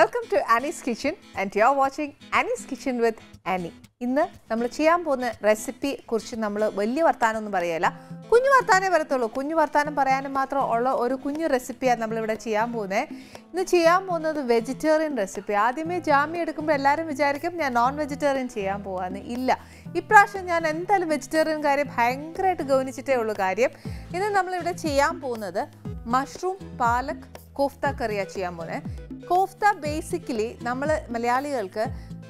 Welcome to Annie's kitchen and you are watching Annie's kitchen with Annie ഇന്ന് നമ്മൾ ചെയ്യാൻ പോകുന്ന റെസിപ്പി കുറിച്ച് നമ്മൾ വലിയ വർത്താനമൊന്നും പറയല്ല കുഞ്ഞു വർത്താനേ വരത്തുള്ളൂ. കുഞ്ഞു വർത്താനം പറയാനും മാത്രം ഉള്ള ഒരു കുഞ്ഞു റെസിപ്പിയാണ് നമ്മളിവിടെ ചെയ്യാൻ പോകുന്നത് ഇന്ന് ചെയ്യാൻ പോകുന്നത് വെജിറ്റേറിയൻ റെസിപ്പി ആദ്യമേ ജാമ്യം എടുക്കുമ്പോൾ എല്ലാവരും വിചാരിക്കും ഞാൻ നോൺ വെജിറ്റേറിയൻ ചെയ്യാൻ പോകാമെന്ന് ഇല്ല. ഇപ്രാവശ്യം ഞാൻ എന്തായാലും വെജിറ്റേറിയൻ കാര്യം ഭയങ്കരമായിട്ട് ഗവനിച്ചിട്ടേ ഉള്ളൂ കാര്യം. ഇന്ന് നമ്മളിവിടെ ചെയ്യാൻ പോകുന്നത് മഷ്റൂം പാലക് കോഫ്ത കറിയാണ് ചെയ്യാൻ പോകുന്നത് കോഫ്ത ബേസിക്കലി നമ്മൾ മലയാളികൾക്ക്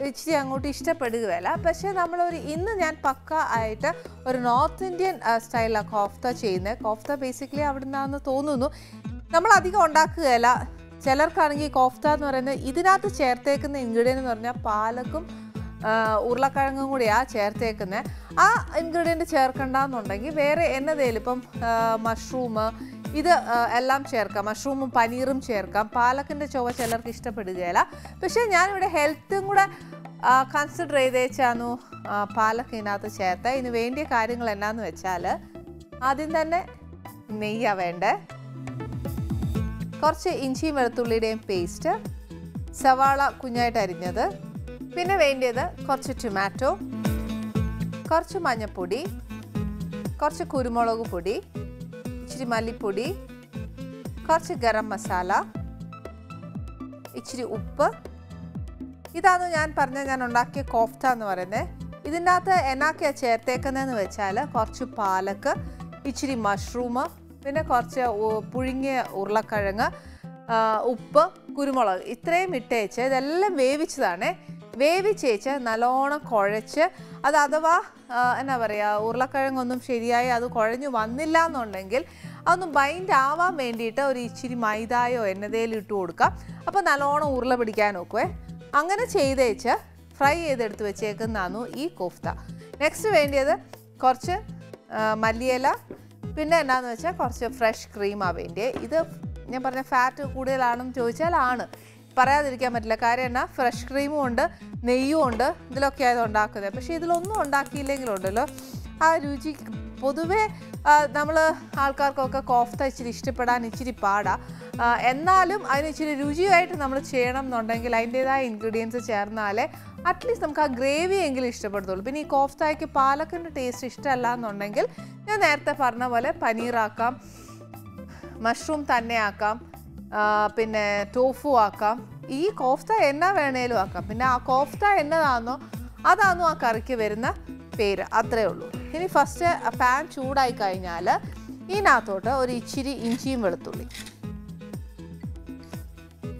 ഇച്ചിരി അങ്ങോട്ട് ഇഷ്ടപ്പെടുകയല്ല. പക്ഷേ നമ്മളൊരു ഇന്ന് ഞാൻ പക്ക ആയിട്ട് ഒരു നോർത്ത് ഇന്ത്യൻ സ്റ്റൈലാണ് കോഫ്ത ചെയ്യുന്നത് കോഫ്ത ബേസിക്കലി അവിടെ നിന്നാണെന്ന് തോന്നുന്നു. നമ്മൾ അധികം ഉണ്ടാക്കുകയല്ല. ചിലർക്കാണെങ്കിൽ കോഫ്ത എന്ന് പറയുന്നത് ഇതിനകത്ത് ചേർത്തേക്കുന്ന ഇൻഗ്രീഡിയന്റ് എന്ന് പറഞ്ഞാൽ പാലക്കും ഉരുളക്കിഴങ്ങും കൂടിയാണ് ചേർത്തേക്കുന്നത് ആ ഇൻഗ്രീഡിയന്റ് ചേർക്കണ്ടെന്നുണ്ടെങ്കിൽ വേറെ എന്നതേലും ഇപ്പം മഷ്റൂം ഇത് എല്ലാം ചേർക്കാം. മഷ്റൂമും പനീറും ചേർക്കാം. പാലക്കിന്റെ ചൊവ്വ ചിലർക്ക് ഇഷ്ടപ്പെടുകയില്ല. പക്ഷേ ഞാനിവിടെ ഹെൽത്തും കൂടെ കൺസിഡർ ചെയ്തേച്ചാന്നു പാലക്ക് ഇതിനകത്ത് ചേർത്ത. ഇതിന് വേണ്ടിയ കാര്യങ്ങൾ എന്നാന്ന് വെച്ചാൽ ആദ്യം തന്നെ നെയ്യാണ് വേണ്ടേ. കുറച്ച് ഇഞ്ചിയും വെളുത്തുള്ളിയുടെയും പേസ്റ്റ് സവാള കുഞ്ഞായിട്ട് അരിഞ്ഞത്. പിന്നെ വേണ്ടിയത് കുറച്ച് ടൊമാറ്റോ കുറച്ച് മഞ്ഞൾപ്പൊടി കുറച്ച് കുരുമുളക് പൊടി ഇച്ചിരി മല്ലിപ്പൊടി കുറച്ച് ഗരം മസാല ഇച്ചിരി ഉപ്പ്. ഇതാണ് ഞാൻ പറഞ്ഞ ഞാൻ ഉണ്ടാക്കിയ കോഫ്ത എന്ന് പറയുന്നത്. ഇതിന്റെ അകത്ത് എന്നാക്കിയാണ് ചേർത്തേക്കുന്നതെന്ന് വെച്ചാൽ കുറച്ച് പാലക്ക് ഇച്ചിരി മഷ്റൂം പിന്നെ കുറച്ച് പുഴുങ്ങിയ ഉരുളക്കിഴങ്ങ് ഉപ്പ് കുരുമുളക് ഇത്രയും ഇട്ടേച്ച് ഇതെല്ലാം വേവിച്ചതാണ്. വേവിച്ചേച്ച് നല്ലോണം കുഴച്ച് അത് അഥവാ എന്നാ പറയുക ഉരുളക്കിഴങ്ങൊന്നും ശരിയായി അത് കുഴഞ്ഞു വന്നില്ല എന്നുണ്ടെങ്കിൽ അതൊന്ന് ബൈൻഡ് ആവാൻ വേണ്ടിയിട്ട് ഒരു ഇച്ചിരി മൈദായോ എന്നതേലും ഇട്ട് കൊടുക്കാം അപ്പോൾ നല്ലോണം ഉരുള പിടിക്കാൻ നോക്കുവേ. അങ്ങനെ ചെയ്തേച്ച് ഫ്രൈ ചെയ്തെടുത്ത് വെച്ചേക്കുന്നതാണ് ഈ കോഫ്ത. നെക്സ്റ്റ് വേണ്ടിയത് കുറച്ച് മല്ലിയില. പിന്നെ എന്നാന്ന് വെച്ചാൽ കുറച്ച് ഫ്രഷ് ക്രീമാണ് വേണ്ടിയത് ഇത് ഞാൻ പറഞ്ഞ ഫാറ്റ് കൂടുതലാണെന്ന് ചോദിച്ചാൽ ആണ്. പറയാതിരിക്കാൻ പറ്റില്ല. കാര്യം എന്നാ ഫ്രഷ് ക്രീമും ഉണ്ട് നെയ്യും ഉണ്ട് ഇതിലൊക്കെ ആയത് ഉണ്ടാക്കുന്നത്. പക്ഷേ ഇതിലൊന്നും ഉണ്ടാക്കിയില്ലെങ്കിലുണ്ടല്ലോ. ആ രുചി പൊതുവേ നമ്മൾ ആൾക്കാർക്കൊക്കെ കോഫ്ത ഇച്ചിരി ഇഷ്ടപ്പെടാൻ ഇച്ചിരി പാടാ. എന്നാലും അതിന് ഇച്ചിരി രുചിയായിട്ട് നമ്മൾ ചെയ്യണം എന്നുണ്ടെങ്കിൽ അതിന്റേതായ ഇൻഗ്രീഡിയൻസ് ചേർന്നാലേ അറ്റ്ലീസ്റ്റ് നമുക്ക് ആ ഗ്രേവി എങ്കിലും ഇഷ്ടപ്പെടുത്തുള്ളൂ. പിന്നെ ഈ കോഫ്തായ്ക്ക് പാലക്കിന്റെ ടേസ്റ്റ് ഇഷ്ടമല്ല എന്നുണ്ടെങ്കിൽ ഞാൻ നേരത്തെ പറഞ്ഞ പോലെ പനീറാക്കാം മഷ്റൂം തന്നെ ആക്കാം പിന്നെ ടോഫു ആക്കാം. ഈ കോഫ്ത എണ്ണ വേണേലും ആക്കാം. പിന്നെ ആ കോഫ്ത എന്നതാണോ അതാണോ ആ കറിക്ക് വരുന്ന പേര്. അത്രേ ഉള്ളൂ. ഇനി ഫസ്റ്റ് പാൻ ചൂടായി കഴിഞ്ഞാൽ ഇതിനകത്തോട്ട് ഒരു ഇച്ചിരി ഇഞ്ചിയും വെളുത്തുള്ളി.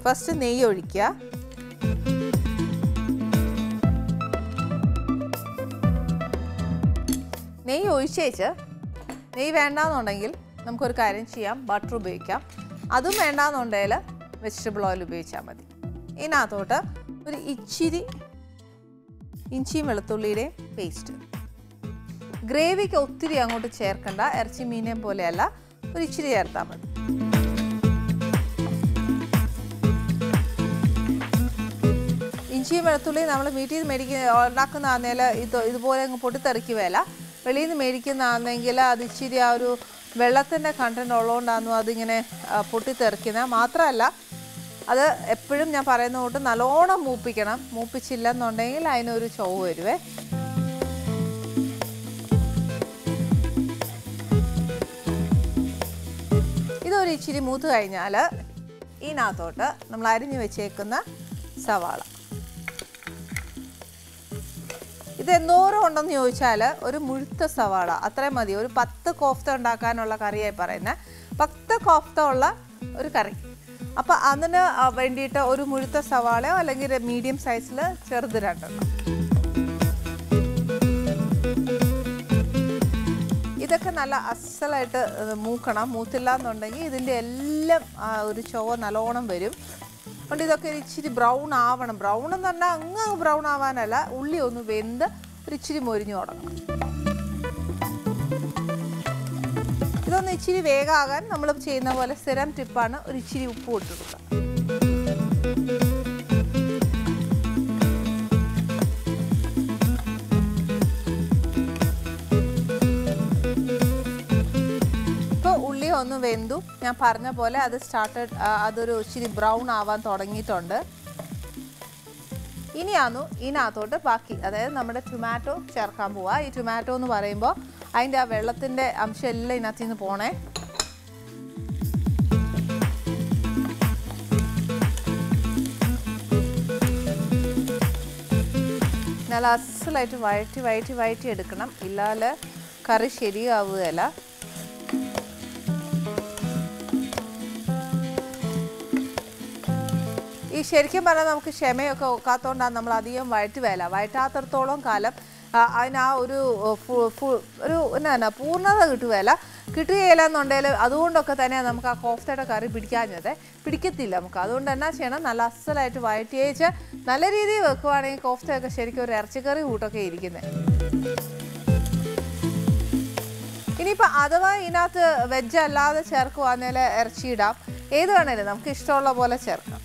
ഫസ്റ്റ് നെയ്യ് ഒഴിക്കുക. നെയ്യ് ഒഴിച്ചേച്ച് നെയ്യ് വേണ്ടാന്നുണ്ടെങ്കിൽ നമുക്കൊരു കാര്യം ചെയ്യാം. ബട്ടർ ഉപയോഗിക്കാം. അതും വേണ്ടാന്നുണ്ടെങ്കിൽ വെജിറ്റബിൾ ഓയിൽ ഉപയോഗിച്ചാൽ മതി. ഇതിനകത്തോട്ട് ഒരു ഇച്ചിരി ഇഞ്ചിയും വെളുത്തുള്ളിയുടെയും പേസ്റ്റ് ഗ്രേവിക്ക് ഒത്തിരി അങ്ങോട്ട് ചേർക്കണ്ട. ഇറച്ചി മീനെ പോലെയല്ല. ഒരു ഇച്ചിരി ചേർത്താൽ മതി. ഇഞ്ചിയും വെളുത്തുള്ളിയും നമ്മൾ വീട്ടിൽ നിന്ന് മേടിക്കുന്ന ഉണ്ടാക്കുന്ന ആന്നേൽ ഇത് ഇതുപോലെ അങ്ങ് പൊട്ടിത്തെറിക്കുകയല്ല. വെളിയിൽ നിന്ന് മേടിക്കുന്നതാണെങ്കിൽ അത് ഇച്ചിരി ആ ഒരു വെള്ളത്തിന്റെ കണ്ടന്റ് ഉള്ളതുകൊണ്ടാണ് അതിങ്ങനെ പൊട്ടിത്തെറിക്കുന്നത് മാത്രമല്ല അത് എപ്പോഴും ഞാൻ പറയുന്ന കൂട്ട് നല്ലോണം മൂപ്പിക്കണം. മൂപ്പിച്ചില്ലെന്നുണ്ടെങ്കിൽ അതിനൊരു ചോവ് വരുവേ. ഇതൊരു ഇച്ചിരി മൂത്ത് കഴിഞ്ഞാൽ ഇതിനകത്തോട്ട് നമ്മൾ അരിഞ്ഞു വെച്ചേക്കുന്ന സവാള. ഇത് എന്തോരം ഉണ്ടെന്ന് ചോദിച്ചാൽ ഒരു മുഴുത്ത സവാള അത്രയും മതി. ഒരു പത്ത് കോഫ്ത ഉണ്ടാക്കാനുള്ള കറിയായി പറയുന്നത് പത്ത് കോഫ്ത ഉള്ള ഒരു കറി. അപ്പോൾ അതിന് വേണ്ടിയിട്ട് ഒരു മുഴുത്ത സവാളയോ അല്ലെങ്കിൽ മീഡിയം സൈസിൽ ചെറുത് രണ്ടെണ്ണം. ഇതൊക്കെ നല്ല അസലായിട്ട് മൂക്കണം. മൂത്തില്ല എന്നുണ്ടെങ്കിൽ ഇതിന്റെ എല്ലാം ഒരു ചുവ നല്ലോണം വരും. അതുകൊണ്ട് ഇതൊക്കെ ഒരു ഇച്ചിരി ബ്രൗൺ ആവണം. ബ്രൗൺ എന്ന് പറഞ്ഞാൽ അങ്ങ് ബ്രൗൺ ആവാനല്ല ഉള്ളി ഒന്ന് വെന്ത് ഒരു ഇച്ചിരി മൊരിഞ്ഞു തുടങ്ങണം ഇതൊന്ന് ഇച്ചിരി വേഗമാകാൻ നമ്മൾ ചെയ്യുന്ന പോലെ സ്ഥിരം ടിപ്പാണ് ഒരു ഇച്ചിരി ഉപ്പ് ഇട്ട് കൊടുക്കുക. ഒന്ന് വെന്തു. ഞാൻ പറഞ്ഞ പോലെ അത് സ്റ്റാർട്ടഡ് അതൊരു ഇച്ചിരി ബ്രൗൺ ആവാൻ തുടങ്ങിയിട്ടുണ്ട്. ഇനിയാന്നു ഇതിനകത്തോട്ട് ബാക്കി അതായത് നമ്മുടെ ടൊമാറ്റോ ചേർക്കാൻ പോവാ. ഈ ടൊമാറ്റോ എന്ന് പറയുമ്പോൾ അതിന്റെ ആ വെള്ളത്തിന്റെ അംശം എല്ലാം ഇതിനകത്ത് നിന്ന് പോണേ. നല്ല അസലായിട്ട് വഴറ്റി വഴറ്റി വഴറ്റി എടുക്കണം. ഇല്ലാതെ കറി ശരിയാവുകയില്ല. ഈ ശരിക്കും പറഞ്ഞാൽ നമുക്ക് ക്ഷമയൊക്കെ ഒക്കാത്തോണ്ടാണ് നമ്മൾ അധികം വഴറ്റി വേല വഴറ്റാത്തടത്തോളം കാലം അതിനാ ആ ഒരു ഒരു എന്നാ പൂർണത കിട്ടുകയില്ല. കിട്ടുകയില്ല എന്നുണ്ടെങ്കിൽ അതുകൊണ്ടൊക്കെ തന്നെയാണ് നമുക്ക് ആ കോഫ്തയുടെ കറി പിടിക്കാഞ്ഞത്. പിടിക്കത്തില്ല നമുക്ക്. അതുകൊണ്ട് എന്നാ ചെയ്യണം? നല്ല അസലായിട്ട് വഴറ്റിയേച്ച് നല്ല രീതിയിൽ വെക്കുവാണെങ്കിൽ കോഫ്തയൊക്കെ ശരിക്കും ഒരു ഇറച്ചിക്കറി കൂട്ടൊക്കെ ഇരിക്കുന്നത് ഇനിയിപ്പോൾ അഥവാ ഇതിനകത്ത് വെജ് അല്ലാതെ ചേർക്കുവാന്നേൽ ഇറച്ചി ഇടാം. ഏത് വേണേലും. നമുക്ക് ഇഷ്ടമുള്ള പോലെ ചേർക്കാം.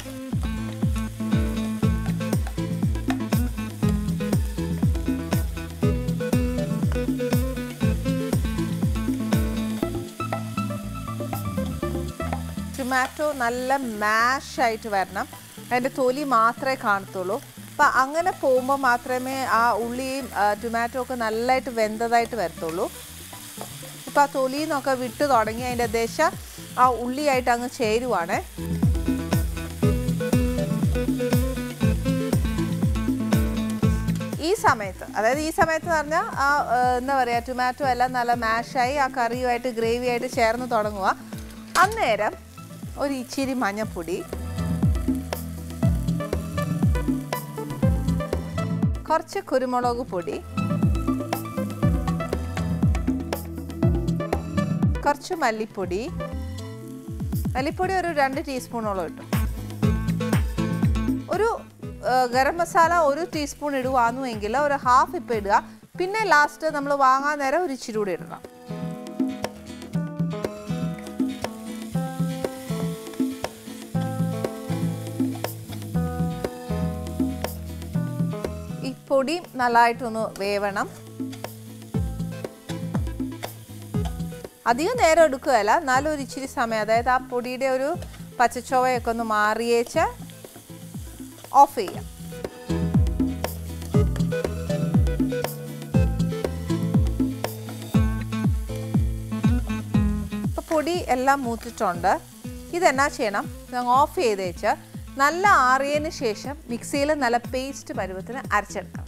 ടൊമാറ്റോ നല്ല മാഷായിട്ട് വരണം. അതിന്റെ തൊലി മാത്രമേ കാണത്തുള്ളൂ. അപ്പം അങ്ങനെ പോകുമ്പോൾ മാത്രമേ ആ ഉള്ളിയും ടൊമാറ്റോ ഒക്കെ നല്ലതായിട്ട് വെന്തതായിട്ട് വരത്തുള്ളൂ. ഇപ്പം ആ തൊലിയിൽ നിന്നൊക്കെ വിട്ട് തുടങ്ങി അതിന്റെ ദശ ആ ഉള്ളിയായിട്ട് അങ്ങ് ചേരുവാണ്. ഈ സമയത്ത് അതായത് ഈ സമയത്ത് എന്ന് പറഞ്ഞാൽ ആ എന്താ പറയുക ടൊമാറ്റോ എല്ലാം നല്ല മാഷായി ആ കറിയുമായിട്ട് ഗ്രേവിയായിട്ട് ചേർന്ന് തുടങ്ങുക അന്നേരം ഒരു ഇച്ചിരി മഞ്ഞപ്പൊടി. കുറച്ച് കുരുമുളക് പൊടി. കുറച്ച് മല്ലിപ്പൊടി. മല്ലിപ്പൊടി ഒരു രണ്ട് ടീസ്പൂണോളം ഇട്ടു. ഒരു ഗരം മസാല ഒരു ടീസ്പൂൺ ഇടുവാന്നുവെങ്കിൽ ഒരു ഹാഫ് ഇപ്പം ഇടുക. പിന്നെ ലാസ്റ്റ് നമ്മൾ വാങ്ങാൻ നേരം ഒരു ഇച്ചിരി കൂടി ഇടണം. പൊടി നല്ലതായിട്ടൊന്ന് വേവണം. അധികം നേരം എടുക്കുകയല്ല എന്നാലും ഒരു ഇച്ചിരി സമയം. അതായത് ആ പൊടിയുടെ ഒരു പച്ചച്ചോവയൊക്കെ ഒന്ന് മാറിയേച്ച് ഓഫ് ചെയ്യാം. പൊടി എല്ലാം മൂത്തിട്ടുണ്ട്. ഇതെന്നാ ചെയ്യണം? ഞങ്ങൾ ഓഫ് ചെയ്തേച്ച് നല്ല ആറിയതിന് ശേഷം മിക്സിയിൽ നല്ല പേസ്റ്റ് പരുവത്തിന് അരച്ചെടുക്കണം.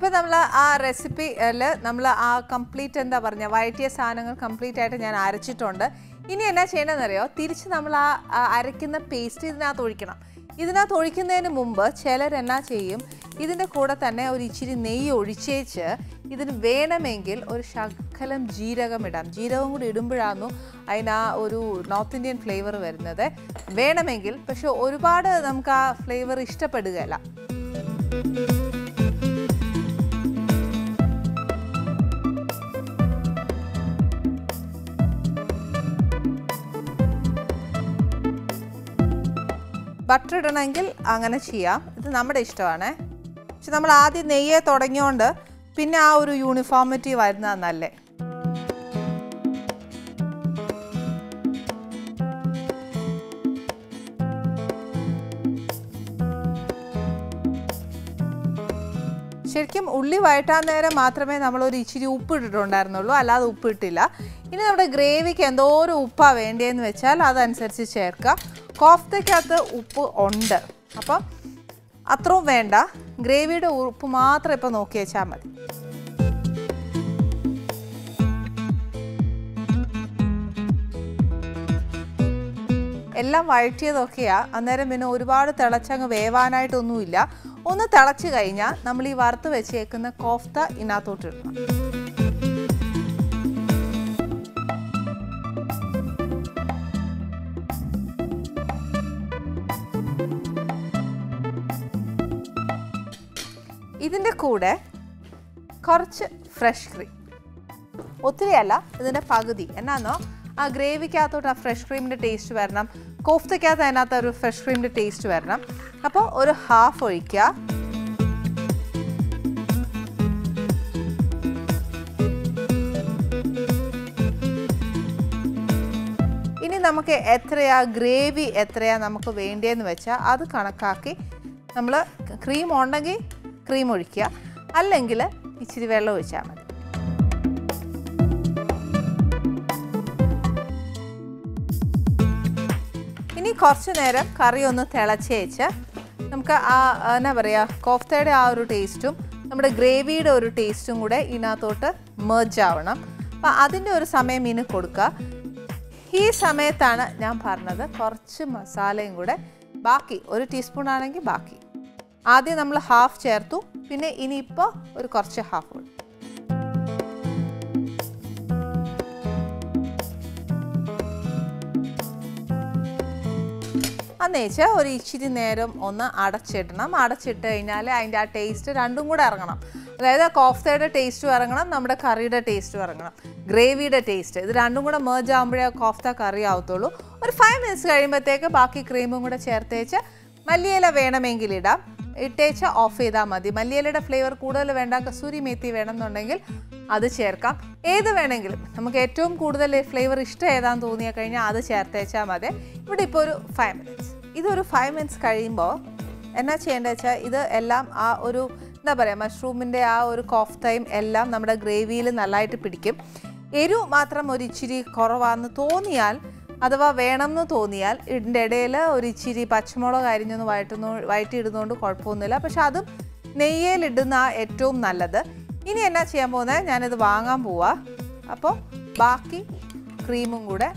ഇപ്പം നമ്മൾ ആ റെസിപ്പിയിൽ നമ്മൾ ആ കംപ്ലീറ്റ് എന്താ പറഞ്ഞ വഴറ്റിയ സാധനങ്ങൾ കംപ്ലീറ്റ് ആയിട്ട് ഞാൻ അരച്ചിട്ടുണ്ട്. ഇനി എന്നാ ചെയ്യണമെന്നറിയോ തിരിച്ച് നമ്മൾ ആ അരയ്ക്കുന്ന പേസ്റ്റ് ഇതിനകത്ത് ഒഴിക്കണം. ഇതിനകത്ത് ഒഴിക്കുന്നതിന് മുമ്പ് ചിലർ എന്നാ ചെയ്യും? ഇതിന്റെ കൂടെ തന്നെ ഒരു ഇച്ചിരി നെയ്യ് ഒഴിച്ചേച്ച് ഇതിന് വേണമെങ്കിൽ ഒരു ശകലം ജീരകം ഇടാം. ജീരകം കൂടി ഇടുമ്പോഴാണ് അതിന് ആ ഒരു നോർത്ത് ഇന്ത്യൻ ഫ്ലേവർ വരുന്നത്. വേണമെങ്കിൽ പക്ഷെ ഒരുപാട് നമുക്ക് ആ ഫ്ലേവർ ഇഷ്ടപ്പെടുകയല്ല. ബട്ടർ ഇടണമെങ്കിൽ അങ്ങനെ ചെയ്യാം. ഇത് നമ്മുടെ ഇഷ്ടമാണ്. പക്ഷെ നമ്മൾ ആദ്യം നെയ്യെ തുടങ്ങിയോണ്ട് പിന്നെ ആ ഒരു യൂണിഫോമിറ്റി വരുന്നതാണ് നല്ലേ. ശരിക്കും ഉള്ളി വഴറ്റാൻ നേരം മാത്രമേ നമ്മൾ ഒരു ഇച്ചിരി ഉപ്പ് ഇട്ടിട്ടുണ്ടായിരുന്നുള്ളൂ. അല്ലാതെ ഉപ്പ് ഇട്ടില്ല ഇനി നമ്മുടെ ഗ്രേവിക്ക് എന്തോരം ഉപ്പാണ് വേണ്ടതെന്ന് വെച്ചാൽ അതനുസരിച്ച് ചേർക്കുക കോഫ്തയ്ക്കകത്ത് ഉപ്പ് ഉണ്ട്. അപ്പം അത്രയും വേണ്ട. ഗ്രേവിയുടെ ഉപ്പ് മാത്രം ഇപ്പം നോക്കി വെച്ചാൽ മതി. എല്ലാം വഴറ്റിയതൊക്കെയാണ് അന്നേരം പിന്നെ ഒരുപാട് തിളച്ചങ്ങ് വേവാനായിട്ടൊന്നുമില്ല. ഒന്ന് തിളച്ച് കഴിഞ്ഞാൽ നമ്മൾ ഈ വറുത്ത് വെച്ചേക്കുന്ന കോഫ്ത ഇതിനകത്തോട്ട് ഇതിന്റെ കൂടെ കുറച്ച് ഫ്രഷ് ക്രീം ഒത്തിരി അല്ല ഇതിന്റെ പകുതി. എന്നാന്നോ? ആ ഗ്രേവിക്കകത്തോട്ട് ആ ഫ്രഷ് ക്രീമിന്റെ ടേസ്റ്റ് വരണം. കോഫ്തയ്ക്കകത്ത് അതിനകത്ത് ഒരു ഫ്രഷ് ക്രീമിന്റെ ടേസ്റ്റ് വരണം. അപ്പോൾ ഒരു ഹാഫ് ഒഴിക്കുക. ഇനി നമുക്ക് എത്രയാ ഗ്രേവി എത്രയാ നമുക്ക് വേണ്ടതെന്ന് വെച്ചാൽ അത് കണക്കാക്കി നമ്മൾ ക്രീം ഉണ്ടെങ്കിൽ ക്രീം ഒഴിക്കുക. അല്ലെങ്കിൽ ഇച്ചിരി വെള്ളം ഒഴിച്ചാൽ മതി. ഇനി കുറച്ച് നേരം കറി ഒന്ന് തിളച്ചേച്ച് നമുക്ക് ആ എന്നാ പറയുക കോഫ്തയുടെ ആ ഒരു ടേസ്റ്റും നമ്മുടെ ഗ്രേവിയുടെ ഒരു ടേസ്റ്റും കൂടെ ഇതിനകത്തോട്ട് മെർജ് ആവണം. അപ്പം അതിന്റെ ഒരു സമയം ഇനി കൊടുക്കുക. ഈ സമയത്താണ് ഞാൻ പറഞ്ഞത് കുറച്ച് മസാലയും കൂടെ ബാക്കി ഒരു ടീസ്പൂൺ ആണെങ്കിൽ ബാക്കി. ആദ്യം നമ്മൾ ഹാഫ് ചേർത്തു. പിന്നെ ഇനിയിപ്പോൾ ഒരു കുറച്ച് ഹാഫ് കൂടി. അന്നേച്ച് ഒരു ഇച്ചിരി നേരം ഒന്ന് അടച്ചിടണം. അടച്ചിട്ട് കഴിഞ്ഞാൽ അതിന്റെ ആ ടേസ്റ്റ് രണ്ടും കൂടെ ഇറങ്ങണം. അതായത് കോഫ്തയുടെ ടേസ്റ്റും ഇറങ്ങണം നമ്മുടെ കറിയുടെ ടേസ്റ്റും ഇറങ്ങണം. ഗ്രേവിയുടെ ടേസ്റ്റ് ഇത് രണ്ടും കൂടെ മേർജ് ആകുമ്പോഴേ കോഫ്ത കറി ആവത്തുള്ളൂ. ഒരു ഫൈവ് മിനിറ്റ്സ് കഴിയുമ്പോഴത്തേക്ക് ബാക്കി ക്രീമും കൂടെ ചേർത്തേച്ച് മല്ലിയില വേണമെങ്കിൽ ഇടാം. ഇട്ടേച്ച് ഓഫ് ചെയ്താൽ മതി. മല്ലിയിലയുടെ ഫ്ലേവർ കൂടുതൽ വേണ്ട കസൂരി മേത്തി വേണമെന്നുണ്ടെങ്കിൽ അത് ചേർക്കാം. ഏത് വേണമെങ്കിലും. നമുക്ക് ഏറ്റവും കൂടുതൽ ഫ്ലേവർ ഇഷ്ടം ഏതാണെന്ന് തോന്നിയാൽ കഴിഞ്ഞാൽ അത് ചേർത്തേച്ചാൽ മതി. ഇവിടെ ഇപ്പോൾ ഒരു ഫൈവ് മിനിറ്റ്സ് ഇതൊരു ഫൈവ് മിനിറ്റ്സ് കഴിയുമ്പോൾ എന്നാ ചെയ്യേണ്ടത് വെച്ചാൽ ഇത് എല്ലാം ആ ഒരു എന്താ പറയുക മഷ്റൂമിന്റെ ആ ഒരു കോഫ് ടൈം എല്ലാം നമ്മുടെ ഗ്രേവിയിൽ നല്ലതായിട്ട് പിടിക്കും. എരിവ് മാത്രം ഒരു ഇച്ചിരി കുറവാന്ന് തോന്നിയാൽ അഥവാ വേണമെന്ന് തോന്നിയാൽ ഇതിന്റെ ഇടയിൽ ഒരു ഇച്ചിരി പച്ചമുളക് അരിഞ്ഞൊന്ന് വഴറ്റുന്നു വഴറ്റിയിടുന്നതുകൊണ്ട് കുഴപ്പമൊന്നുമില്ല. പക്ഷെ അതും നെയ്യയിലിടുന്ന ഏറ്റവും നല്ലത്. ഇനി എന്നാ ചെയ്യാൻ പോകുന്നത് ഞാനിത് വാങ്ങാൻ പോവാ. അപ്പോൾ ബാക്കി ക്രീമും കൂടെ.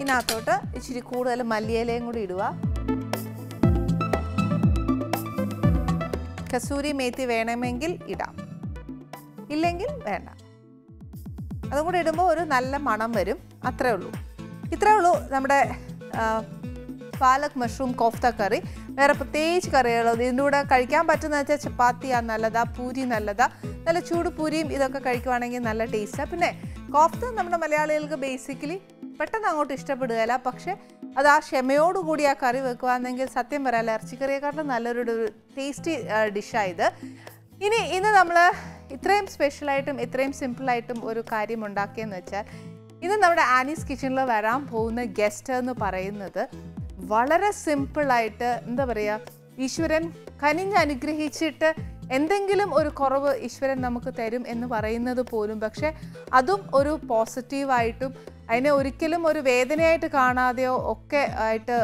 ഇതിനകത്തോട്ട് ഇച്ചിരി കൂടുതൽ മല്ലിയിലയും കൂടി ഇടുക കസൂരി മേത്തി വേണമെങ്കിൽ ഇടാം. ഇല്ലെങ്കിൽ വേണ്ട. അതും കൂടി ഇടുമ്പോൾ ഒരു നല്ല മണം വരും. അത്രേ ഉള്ളൂ. ഇത്രേ ഉള്ളൂ നമ്മുടെ പാലക് മഷ്റൂം കോഫ്ത കറി. വേറെ പ്രത്യേകിച്ച് കറികൾ ഇതിന്റെ കൂടെ കഴിക്കാൻ പറ്റുന്ന വെച്ചാൽ ചപ്പാത്തിയാണ് നല്ലതാ പൂരി നല്ലതാ. നല്ല ചൂട് പൂരിയും ഇതൊക്കെ കഴിക്കുവാണെങ്കിൽ നല്ല ടേസ്റ്റാണ് പിന്നെ കോഫ്ത നമ്മുടെ മലയാളികൾക്ക് ബേസിക്കലി പെട്ടെന്ന് അങ്ങോട്ട് ഇഷ്ടപ്പെടുകയില്ല. പക്ഷേ അത് ആ ക്ഷമയോടുകൂടി ആ കറി വെക്കുകയാണെങ്കിൽ സത്യം പറയാല്ല ഇറച്ചിക്കറിയെക്കാട്ടിലും നല്ലൊരു ടേസ്റ്റി ഡിഷായത് ഇനി ഇന്ന് നമ്മൾ ഇത്രയും സ്പെഷ്യലായിട്ടും ഇത്രയും സിമ്പിളായിട്ടും ഒരു കാര്യം ഉണ്ടാക്കിയെന്ന് വെച്ചാൽ ഇന്ന് നമ്മുടെ ആനീസ് കിച്ചണിൽ വരാൻ പോകുന്ന ഗസ്റ്റ് എന്ന് പറയുന്നത് വളരെ സിമ്പിളായിട്ട് എന്താ പറയുക ഈശ്വരൻ കനിഞ്ഞനുഗ്രഹിച്ചിട്ട് എന്തെങ്കിലും ഒരു കുറവ് ഈശ്വരൻ നമുക്ക് തരും എന്ന് പറയുന്നത് പോലും പക്ഷേ അതും ഒരു പോസിറ്റീവായിട്ടും അതിനെ ഒരിക്കലും ഒരു വേദനയായിട്ട് കാണാതെയോ ഒക്കെ ആയിട്ട്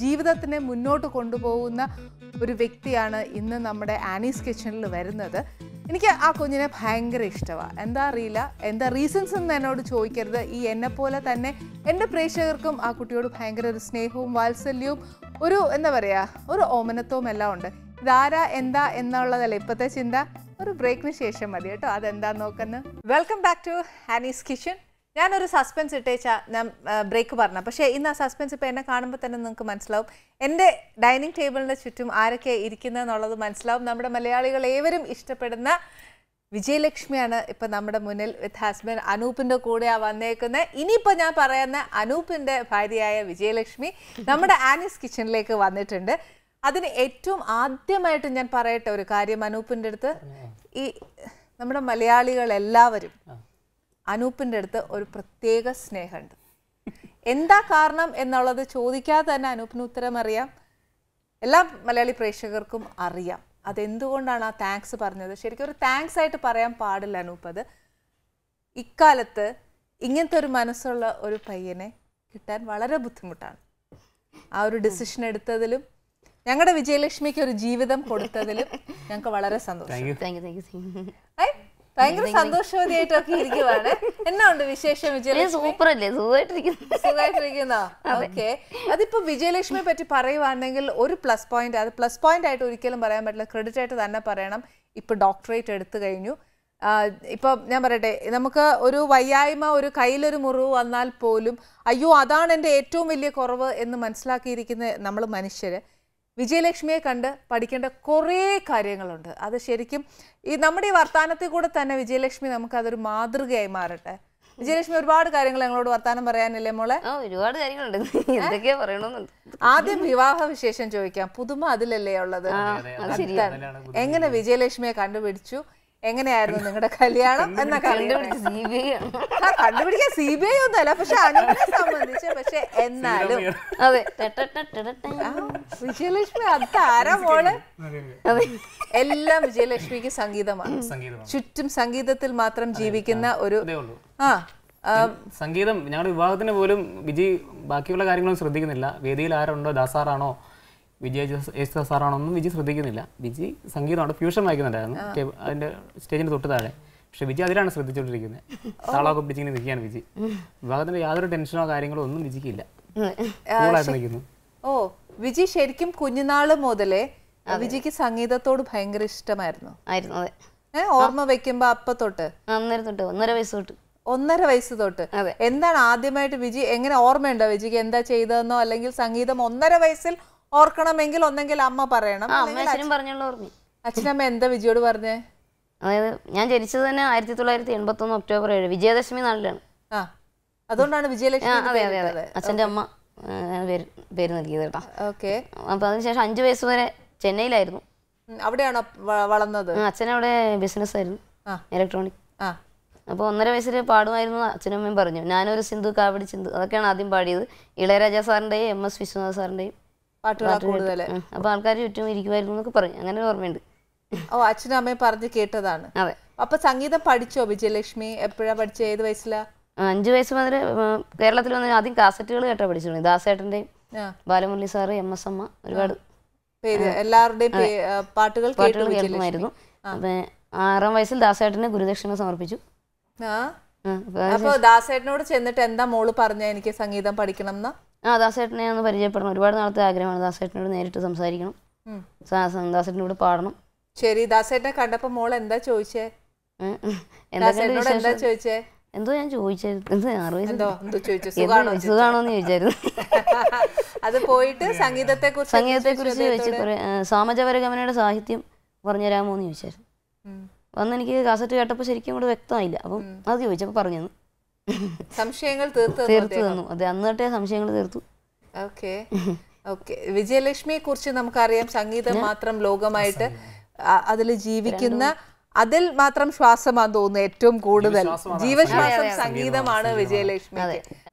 ജീവിതത്തിനെ മുന്നോട്ട് കൊണ്ടുപോകുന്ന ഒരു വ്യക്തിയാണ് ഇന്ന് നമ്മുടെ ആനീസ് കിച്ചണിൽ വരുന്നത്. എനിക്ക് ആ കുഞ്ഞിനെ ഭയങ്കര ഇഷ്ടമാണ് എന്താ അറിയില്ല? എന്താ റീസൺസ് എന്ന് എന്നോട് ചോദിക്കരുത്. ഈ എന്നെ പോലെ തന്നെ എന്റെ പ്രേക്ഷകർക്കും ആ കുട്ടിയോട് ഭയങ്കര ഒരു സ്നേഹവും വാത്സല്യവും ഒരു എന്താ പറയുക ഒരു ഓമനത്വവും എല്ലാം ഉണ്ട്. ഇതാരാ എന്താ എന്നുള്ളതല്ല ഇപ്പോഴത്തെ ചിന്ത. ഒരു ബ്രേക്കിന് ശേഷം മതി കേട്ടോ. അതെന്താ നോക്കുന്നത് welcome back to Annie's kitchen ഞാനൊരു സസ്പെൻസ് ഇട്ടേച്ച ഞാൻ ബ്രേക്ക് പറഞ്ഞ. പക്ഷേ ഇന്ന് ആ സസ്പെൻസ് ഇപ്പോൾ എന്നെ കാണുമ്പോൾ തന്നെ നിങ്ങൾക്ക് മനസ്സിലാവും. എന്റെ ഡൈനിങ് ടേബിളിന്റെ ചുറ്റും ആരൊക്കെ ഇരിക്കുന്നതെന്നുള്ളത് മനസ്സിലാവും. നമ്മുടെ മലയാളികൾ ഏവരും ഇഷ്ടപ്പെടുന്ന വിജയലക്ഷ്മിയാണ് ഇപ്പം നമ്മുടെ മുന്നിൽ വിത്ത് ഹസ്ബൻഡ് അനൂപിന്റെ കൂടെയാ വന്നേക്കുന്നത്. ഇനിയിപ്പോൾ ഞാൻ പറയുന്ന അനൂപിന്റെ ഭാര്യയായ വിജയലക്ഷ്മി നമ്മുടെ ആനീസ് കിച്ചണിലേക്ക് വന്നിട്ടുണ്ട്. അതിന് ഏറ്റവും ആദ്യമായിട്ട് ഞാൻ പറയട്ടെ ഒരു കാര്യം അനൂപിന്റെ അടുത്ത്. ഈ നമ്മുടെ മലയാളികൾ എല്ലാവരും അനൂപിന്റെ അടുത്ത് ഒരു പ്രത്യേക സ്നേഹമുണ്ട്. എന്താ കാരണം എന്നുള്ളത് ചോദിക്കാതെ തന്നെ അനൂപിന് ഉത്തരം അറിയാം. എല്ലാ മലയാളി പ്രേക്ഷകർക്കും അറിയാം. അതെന്തുകൊണ്ടാണ് ആ താങ്ക്സ് പറഞ്ഞത്? ശരിക്കും ഒരു താങ്ക്സ് ആയിട്ട് പറയാൻ പാടില്ല അനൂപ് അത്. ഇക്കാലത്ത് ഇങ്ങനത്തെ ഒരു മനസ്സുള്ള ഒരു പയ്യനെ കിട്ടാൻ വളരെ ബുദ്ധിമുട്ടാണ്. ആ ഒരു ഡിസിഷൻ എടുത്തതിലും ഞങ്ങളുടെ വിജയലക്ഷ്മിക്ക് ഒരു ജീവിതം കൊടുത്തതിലും ഞങ്ങൾക്ക് വളരെ സന്തോഷം. ഭയങ്കര സന്തോഷവതിയായിട്ടൊക്കെ ഇരിക്കുവാണ്. എന്നാ ഉണ്ട് വിശേഷം വിജയലക്ഷ്മി? സുഖമായിട്ടിരിക്കുന്നു. ഓക്കെ. അതിപ്പോ വിജയലക്ഷ്മിയെ പറ്റി പറയുവാണെങ്കിൽ ഒരു പ്ലസ് പോയിന്റ് അത് പ്ലസ് പോയിന്റ് ആയിട്ട് ഒരിക്കലും പറയാൻ പറ്റില്ല. ക്രെഡിറ്റ് ആയിട്ട് തന്നെ പറയണം. ഇപ്പൊ ഡോക്ടറേറ്റ് എടുത്തു കഴിഞ്ഞു. ഇപ്പൊ ഞാൻ പറയട്ടെ നമുക്ക് ഒരു വയ്യായ്മ ഒരു കയ്യിലൊരു മുറിവ് വന്നാൽ പോലും അയ്യോ അതാണ് എന്റെ ഏറ്റവും വലിയ കുറവ് എന്ന് മനസ്സിലാക്കിയിരിക്കുന്ന നമ്മൾ മനുഷ്യര് വിജയലക്ഷ്മിയെ കണ്ട് പഠിക്കേണ്ട കുറേ കാര്യങ്ങളുണ്ട്. അത് ശരിക്കും ഈ നമ്മുടെ ഈ വർത്തമാനത്തിൽ കൂടെ തന്നെ വിജയലക്ഷ്മി നമുക്ക് അതൊരു മാതൃകയായി മാറട്ടെ. വിജയലക്ഷ്മി ഒരുപാട് കാര്യങ്ങൾ ഞങ്ങളോട് വർത്താനം പറയാനല്ലേ മോളെ? ഒരുപാട് കാര്യങ്ങളുണ്ട്. എന്തൊക്കെയാ പറയണമെന്നുണ്ട് ആദ്യം വിവാഹ വിശേഷം ചോദിക്കാം. പുതുമ അതിലല്ലേ ഉള്ളത്? എങ്ങനെ വിജയലക്ഷ്മിയെ കണ്ടുപിടിച്ചു? എങ്ങനെയായിരുന്നു നിങ്ങളുടെ കല്യാണം എന്നൊക്കെ കണ്ടുപിടിക്കാൻ സി ബി ഐ ഒന്നുമല്ല പക്ഷെ അനുവിനെ സംബന്ധിച്ച് പക്ഷെ എന്നാലും. അതെ. വിജയലക്ഷ്മി അതാരാ മോൾ? അതെ എല്ലാം വിജയലക്ഷ്മിക്ക് സംഗീതമാണ്. സംഗീതമാണ്. ചുറ്റും സംഗീതത്തിൽ മാത്രം ജീവിക്കുന്ന ഒരു ആ ആ, സംഗീതം ഞങ്ങളുടെ വിവാഹത്തിന് പോലും വിജി ബാക്കിയുള്ള കാര്യങ്ങളൊന്നും ശ്രദ്ധിക്കുന്നില്ല. വേദിയിൽ ആരുണ്ടോ? ദാസാറാണോ? വിജയ യേശുദാസ് സാറാണോന്നും വിജി ശ്രദ്ധിക്കുന്നില്ല. വിജി സംഗീതമാണ് ഫ്യൂഷൻ വായിക്കുന്നുണ്ടായിരുന്നു. അതിന്റെ അതിന്റെ സ്റ്റേജിന് തൊട്ട് താഴെ. പക്ഷെ വിജി അതിലാണ് ശ്രദ്ധിച്ചുകൊണ്ടിരിക്കുന്നത് താളമൊക്കെ പിടിച്ചിങ്ങനെ നിൽക്കുകയാണ് വിജി വിവാഹത്തിന്റെ യാതൊരു ടെൻഷനോ കാര്യങ്ങളോ ഒന്നും വിജിക്കില്ല ഓ വിജി ശരിക്കും കുഞ്ഞുനാൾ മുതലേ വിജിക്ക് സംഗീതത്തോട് ഭയങ്കര ഇഷ്ടമായിരുന്നു. ആയിരുന്നു അതെ. ഓർമ്മ വെക്കുമ്പോ അപ്പ തൊട്ട്? അന്നേരം തൊട്ട് ഒന്നര വയസ്സ് തൊട്ട്. ഒന്നര വയസ്സ് തൊട്ട്. എന്താണ് ആദ്യമായിട്ട് വിജി എങ്ങനെ ഓർമ്മയുണ്ടോ വിജിക്ക് എന്താ ചെയ്തതെന്നോ അല്ലെങ്കിൽ സംഗീതം ഒന്നര വയസ്സിൽ ഓർക്കണമെങ്കിൽ ഒന്നെങ്കിൽ അമ്മ പറയണം. ആ അമ്മ അച്ഛനും പറഞ്ഞുള്ള ഓർമ്മ. അച്ഛനമ്മ എന്താ വിജയോട് പറഞ്ഞേ? അതായത് ഞാൻ ജനിച്ചത് തന്നെ ആയിരത്തി തൊള്ളായിരത്തി എൺപത്തി ഒന്ന് ഒക്ടോബർ ഏഴ് വിജയദശമി നാളിലാണ്. അതുകൊണ്ടാണ് വിജയലക്ഷ്മി അതെ അതെ അതെ. അച്ഛന്റെ അമ്മ പേര് പേര് നൽകിയത് കേട്ടോ. ഓക്കെ. അപ്പോൾ അതിനുശേഷം അഞ്ചു വയസ്സ് വരെ ചെന്നൈയിലായിരുന്നു. അവിടെയാണോ വളർന്നത്? അച്ഛൻ അച്ഛനവിടെ ബിസിനസ് ആയിരുന്നു. ഇലക്ട്രോണിക്. അപ്പോൾ ഒന്നര വയസ്സിൽ പാടുമായിരുന്നു അച്ഛനമ്മയും പറഞ്ഞു. ഞാനൊരു സിന്ധു കാവടി സിന്ധു അതൊക്കെയാണ് ആദ്യം പാടിയത്. ഇളയരാജ സാറിന്റെയും എം എസ് വിശ്വനാഥ് സാറിന്റെയും പാട്ടുകളാ കൂടുതൽ. അപ്പോൾ ആൾക്കാർ ചുറ്റും ഇരിക്കുമായിരുന്നു എന്നൊക്കെ പറഞ്ഞു. അങ്ങനെ ഓർമ്മയുണ്ട്. ഓ അച്ഛനും അമ്മയും പറഞ്ഞ് കേട്ടതാണ്. അതെ. അപ്പൊ സംഗീതം പഠിച്ചോ വിജയലക്ഷ്മി? എപ്പോഴാ പഠിച്ച? ഏത് വയസ്സിലാ? അഞ്ചു വയസ്സ് മുതൽ കേരളത്തിൽ വന്ന് ആദ്യം കാസറ്റുകൾ കേട്ടാ പഠിച്ചിരുന്നു ദാസേട്ടന്റെയും Balamurali sir M S Amma ഒരുപാട്. പേര് എല്ലാവരുടെയും പാട്ടുകൾ പാട്ടുകൾ കേൾക്കുമായിരുന്നു. അപ്പൊ ആറാം വയസ്സിൽ ദാസേട്ടനെ ഗുരുദക്ഷിണ സമർപ്പിച്ചു. അപ്പൊ അപ്പൊ ദാസേട്ടനോട് ചെന്നിട്ട് എന്താ മോൾ പറഞ്ഞ എനിക്ക് സംഗീതം പഠിക്കണം എന്ന് ആ ദാസേട്ടനെ ഒന്ന് പരിചയപ്പെടണം. ഒരുപാട് നാളത്തെ ആഗ്രഹമാണ് ദാസേട്ടനോട് നേരിട്ട് സംസാരിക്കണം. ദാസേട്ടനോട് പാടണം. ശരി ദാസേട്ടനെ കണ്ടപ്പോ മോൾ എന്താ ചോദിച്ചേ? എന്താ ചോദിച്ചേ? എന്തോ ഞാൻ ചോദിച്ചായിരുന്നു. അത് പോയിട്ട് സംഗീതത്തെ കുറിച്ച് സംഗീതത്തെ കുറിച്ച് ചോദിച്ചു? സാമജവരഗമനയുടെ സാഹിത്യം പറഞ്ഞുതരാമോ എന്ന് ചോദിച്ചായിരുന്നു. വന്ന് എനിക്ക് കാസറ്റ് കേട്ടപ്പോൾ ശരിക്കും കൂടെ വ്യക്തമായില്ല. അപ്പം അത് ചോദിച്ചപ്പോൾ പറഞ്ഞു സംശയങ്ങൾ തീർത്തു തന്നു അതെ അന്ന് തൊട്ടേ സംശയങ്ങൾ തീർത്തു. ഓക്കെ. ഓക്കെ. വിജയലക്ഷ്മിയെ കുറിച്ച് നമുക്കറിയാം. സംഗീതം മാത്രം ലോകമായിട്ട് അതിൽ ജീവിക്കുന്ന അതിൽ മാത്രം ശ്വാസമാ തോന്നുന്നു ഏറ്റവും കൂടുതൽ. ജീവശ്വാസം സംഗീതമാണ് വിജയലക്ഷ്മി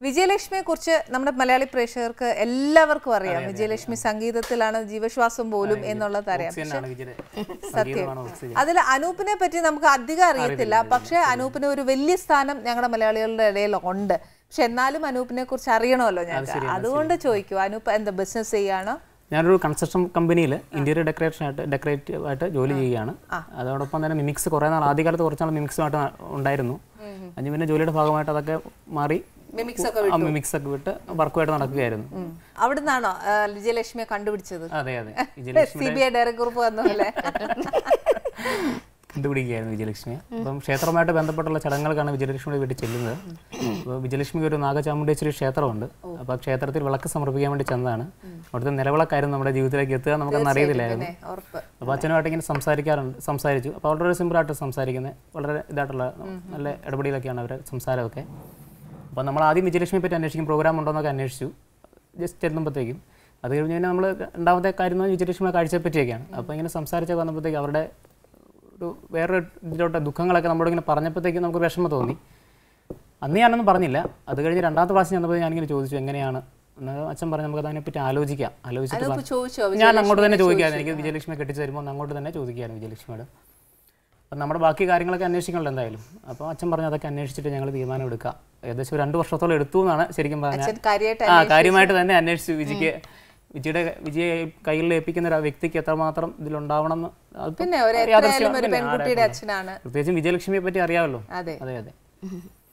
വിജയലക്ഷ്മിയെ കുറിച്ച് നമ്മുടെ മലയാളി പ്രേക്ഷകർക്ക് എല്ലാവർക്കും അറിയാം. വിജയലക്ഷ്മി സംഗീതത്തിലാണ് ജീവശ്വാസം പോലും എന്നുള്ളത് അറിയാം. സത്യം അതിൽ അനൂപിനെ പറ്റി നമുക്ക് അധികം അറിയത്തില്ല. പക്ഷെ അനൂപിന് ഒരു വലിയ സ്ഥാനം ഞങ്ങളുടെ മലയാളികളുടെ ഇടയിൽ ഉണ്ട് പക്ഷെ എന്നാലും അനൂപിനെ കുറിച്ച് അറിയണമല്ലോ ഞങ്ങൾക്ക്. അതുകൊണ്ട് ചോദിക്കൂ അനൂപ് എന്താ ബിസിനസ് ചെയ്യാണോ? ഞാനൊരു കൺസ്ട്രക്ഷൻ കമ്പനിയിൽ ഇന്റീരിയർ ഡെക്കറേഷൻ ആയിട്ട് ഡെക്കറേറ്റീവ് ആയിട്ട് ജോലി ചെയ്യുകയാണ്. അതോടൊപ്പം തന്നെ മിമിക്സ് കുറേ നാൾ ആദ്യകാലത്ത് കുറച്ച് നാൾ മിമിക്സുമായിട്ട് ഉണ്ടായിരുന്നു അതിന് പിന്നെ ജോലിയുടെ ഭാഗമായിട്ട് അതൊക്കെ മാറി മിമിക്സ് ഒക്കെ വിട്ട്. വർക്കുമായിട്ട് നടക്കുകയായിരുന്നു. അവിടെ നിന്നാണോ വിജയലക്ഷ്മിയെ കണ്ടുപിടിച്ചത്? അതെ അതെ. സി ബി ഐ ഡയറക്ട് കുറിപ്പ് വന്ന കണ്ടുപിടിക്കുകയായിരുന്നു വിജയലക്ഷ്മിയെ. അപ്പം ക്ഷേത്രവുമായിട്ട് ബന്ധപ്പെട്ടുള്ള ചടങ്ങുകൾക്കാണ് വിജയലക്ഷ്മിയുടെ വീട്ടിൽ ചെല്ലുന്നത്. അപ്പോൾ വിജയലക്ഷ്മിക്ക് ഒരു നാഗചാമുണ്ടേശ്വരി ക്ഷേത്രമുണ്ട്. അപ്പോൾ ആ ക്ഷേത്രത്തിൽ വിളക്ക് സമർപ്പിക്കാൻ വേണ്ടി ചെന്നതാണ്. അവിടുത്തെ നിലവിളക്കായിരുന്നു നമ്മുടെ ജീവിതത്തിലേക്ക് എത്തുക നമുക്കൊന്നും അറിയത്തില്ലായിരുന്നു. അപ്പോൾ അച്ഛനുമായിട്ട് ഇങ്ങനെ സംസാരിക്കാറുണ്ട് സംസാരിച്ചു. അപ്പോൾ വളരെ സിമ്പിളായിട്ട് സംസാരിക്കുന്നത് വളരെ ഇതായിട്ടുള്ള നല്ല ഇടപെടലൊക്കെയാണ് അവരുടെ സംസാരമൊക്കെ. അപ്പോൾ നമ്മൾ ആദ്യം വിജയലക്ഷ്മിയെ പറ്റി അന്വേഷിക്കും പ്രോഗ്രാം ഉണ്ടോയെന്നൊക്കെ അന്വേഷിച്ചു. ജസ്റ്റ് ചെല്ലുമ്പോഴത്തേക്കും. അത് കഴിഞ്ഞ് കഴിഞ്ഞാൽ നമ്മൾ രണ്ടാമത്തെ കാര്യം എന്ന് വിജയലക്ഷ്മിയുടെ കാഴ്ചയെപ്പറ്റിയൊക്കെയാണ്. അപ്പോൾ ഇങ്ങനെ സംസാരിച്ചൊക്കെ വന്നപ്പോഴത്തേക്ക് അവരുടെ ഒരു വേറെ ഇതിലോട്ട് ദുഃഖങ്ങളൊക്കെ നമ്മളോട് ഇങ്ങനെ പറഞ്ഞപ്പോഴത്തേക്കും നമുക്ക് വിഷമം തോന്നി. അന്ന് ഞാനൊന്നും പറഞ്ഞില്ല. അത് കഴിഞ്ഞ് രണ്ടാമത്തെ ക്ലാസ്സിൽ ചെന്നപ്പോൾ ഞാനിങ്ങനെ ചോദിച്ചു എങ്ങനെയാണ്? അച്ഛൻ പറഞ്ഞു നമുക്ക് അതിനെപ്പറ്റി ആലോചിക്കാം. ആലോചിച്ചിട്ട് ഞാൻ അങ്ങോട്ട് തന്നെ ചോദിക്കാം എനിക്ക് വിജയലക്ഷ്മി കെട്ടിച്ച് തരുമ്പോൾ അങ്ങോട്ട് തന്നെ ചോദിക്കുകയാണ് വിജയലക്ഷ്മിയോട്. അപ്പം നമ്മുടെ ബാക്കി കാര്യങ്ങളൊക്കെ അന്വേഷിക്കണല്ലോ എന്തായാലും. അപ്പോൾ അച്ഛൻ പറഞ്ഞു അതൊക്കെ അന്വേഷിച്ചിട്ട് ഞങ്ങൾ തീരുമാനം എടുക്കാം. ഏകദേശം രണ്ട് വർഷത്തോളം എടുത്തു എന്നാണ് ശരിക്കും കാര്യമായിട്ട് ആ കാര്യമായിട്ട് തന്നെ അന്വേഷിച്ചു വിജിക്ക്. വിജിയുടെ വിജയെ കയ്യിൽ ഏൽപ്പിക്കുന്ന ഒരു വ്യക്തിക്ക് എത്രമാത്രം ഇതിലുണ്ടാവണം എന്ന് പിന്നെ പെൺകുട്ടിയുടെ അച്ഛനാണ്. പ്രത്യേകിച്ചും വിജയലക്ഷ്മിയെ പറ്റി അറിയാമല്ലോ. അതെ. അതെ അതെ.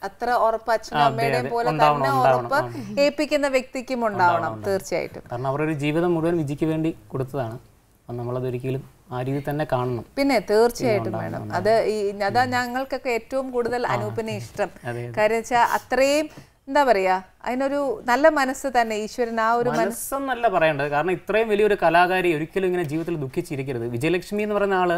അത്ര ഉറപ്പ് അച്ഛനും അമ്മയുടെയും പോലെ തന്നെ ഉറപ്പ് ഏൽപ്പിക്കുന്ന വ്യക്തിക്കും ഉണ്ടാവണം തീർച്ചയായിട്ടും. കാരണം അവരൊരു ജീവിതം മുഴുവൻ വിജിക്ക് വേണ്ടി കൊടുത്തതാണ്. അപ്പം നമ്മളതൊരിക്കലും ആ രീതി തന്നെ കാണണം. പിന്നെ തീർച്ചയായിട്ടും വേണം. അത് ഈ അതാ ഞങ്ങൾക്കൊക്കെ ഏറ്റവും കൂടുതൽ അനൂപിനെ ഇഷ്ടം. കാര്യം വെച്ചാൽ അത്രയും എന്താ പറയാ? അതിനൊരു നല്ല മനസ്സ് തന്നെ ഈശ്വരൻ ആ ഒരു മനസ്സെന്നല്ല പറയേണ്ടത്. കാരണം ഇത്രയും വലിയൊരു കലാകാരി ഒരിക്കലും ഇങ്ങനെ ജീവിതത്തിൽ ദുഃഖിച്ചിരിക്കരുത്. വിജയലക്ഷ്മി എന്ന് പറയുന്ന ആൾ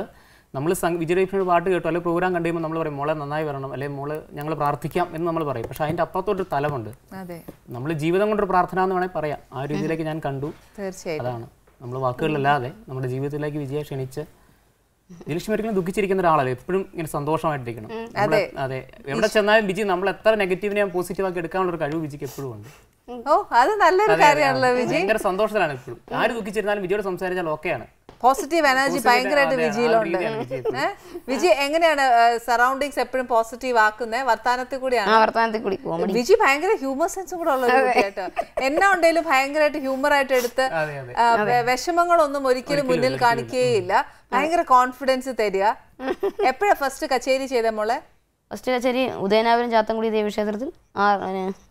നമ്മൾ വിജയലക്ഷ്മിയുടെ പാട്ട് കേട്ടു അല്ലെങ്കിൽ പ്രോഗ്രാം കണ്ടു കഴിയുമ്പോൾ നമ്മൾ പറയും മോളെ നന്നായി വരണം അല്ലെങ്കിൽ മോൾ ഞങ്ങൾ പ്രാർത്ഥിക്കാം എന്ന് നമ്മൾ പറയും. പക്ഷെ അതിന്റെ അപ്പുറത്തോട്ടൊരു തലമുണ്ട്. നമ്മൾ ജീവിതം കൊണ്ടൊരു പ്രാർത്ഥന എന്ന് വേണമെങ്കിൽ പറയാം. ആ രീതിയിലേക്ക് ഞാൻ കണ്ടു. തീർച്ചയായും അതാണ്. നമ്മൾ വാക്കുകളിലല്ലാതെ നമ്മുടെ ജീവിതത്തിലേക്ക് വിജയ ക്ഷണിച്ച് വിജയലക്ഷ്മി ഒരിക്കലും ദുഃഖിച്ചിരിക്കുന്ന ഒരാളല്ലേ? എപ്പോഴും ഇങ്ങനെ സന്തോഷമായിട്ടിരിക്കണം. അതെ. അതെ. എവിടെ ചെന്നാലും വിജി നമ്മൾ എത്ര നെഗറ്റീവിനെ പോസിറ്റീവ് ആക്കി എടുക്കാനുള്ള ഒരു കഴിവ് വിജിക്ക് എപ്പോഴും ഉണ്ട്. ഓ അത് നല്ലൊരു കാര്യമാണല്ലോ വിജി ഭയങ്കര സന്തോഷത്തിലാണ് എപ്പോഴും. ആര് ദുഃഖിച്ചിരുന്നാലും വിജിയോട് സംസാരിച്ചാൽ ഓക്കെയാണ്. പോസിറ്റീവ് എനർജി ഭയങ്കരമായിട്ട് വിജിയിലുണ്ട് വിജി എങ്ങനെയാണ് സറൗണ്ടിങ്സ് എപ്പോഴും പോസിറ്റീവ് ആക്കുന്നത് വർത്താനത്തിൽ കൂടിയാണ്? ആ വർത്തമാനത്തിൽ കൂടി കോമഡി വിജി ഭയങ്കര ഹ്യൂമർ സെൻസും കൂടെ ഉള്ള ഒരു കുട്ടിയാട്ടോ. എന്നാ ഉണ്ടെങ്കിലും ഭയങ്കരമായിട്ട് ഹ്യൂമർ ആയിട്ട് എടുത്ത് വിഷമങ്ങളൊന്നും ഒരിക്കലും മുന്നിൽ കാണിക്കുകയില്ല ഭയങ്കര കോൺഫിഡൻസ് തരിക. എപ്പോഴാ ഫസ്റ്റ് കച്ചേരി ചെയ്ത മോളെ? ഫസ്റ്റ് കച്ചേരി ഉദയനാപുരം ചാത്തൻകുടി ദേവീക്ഷേത്രത്തിൽ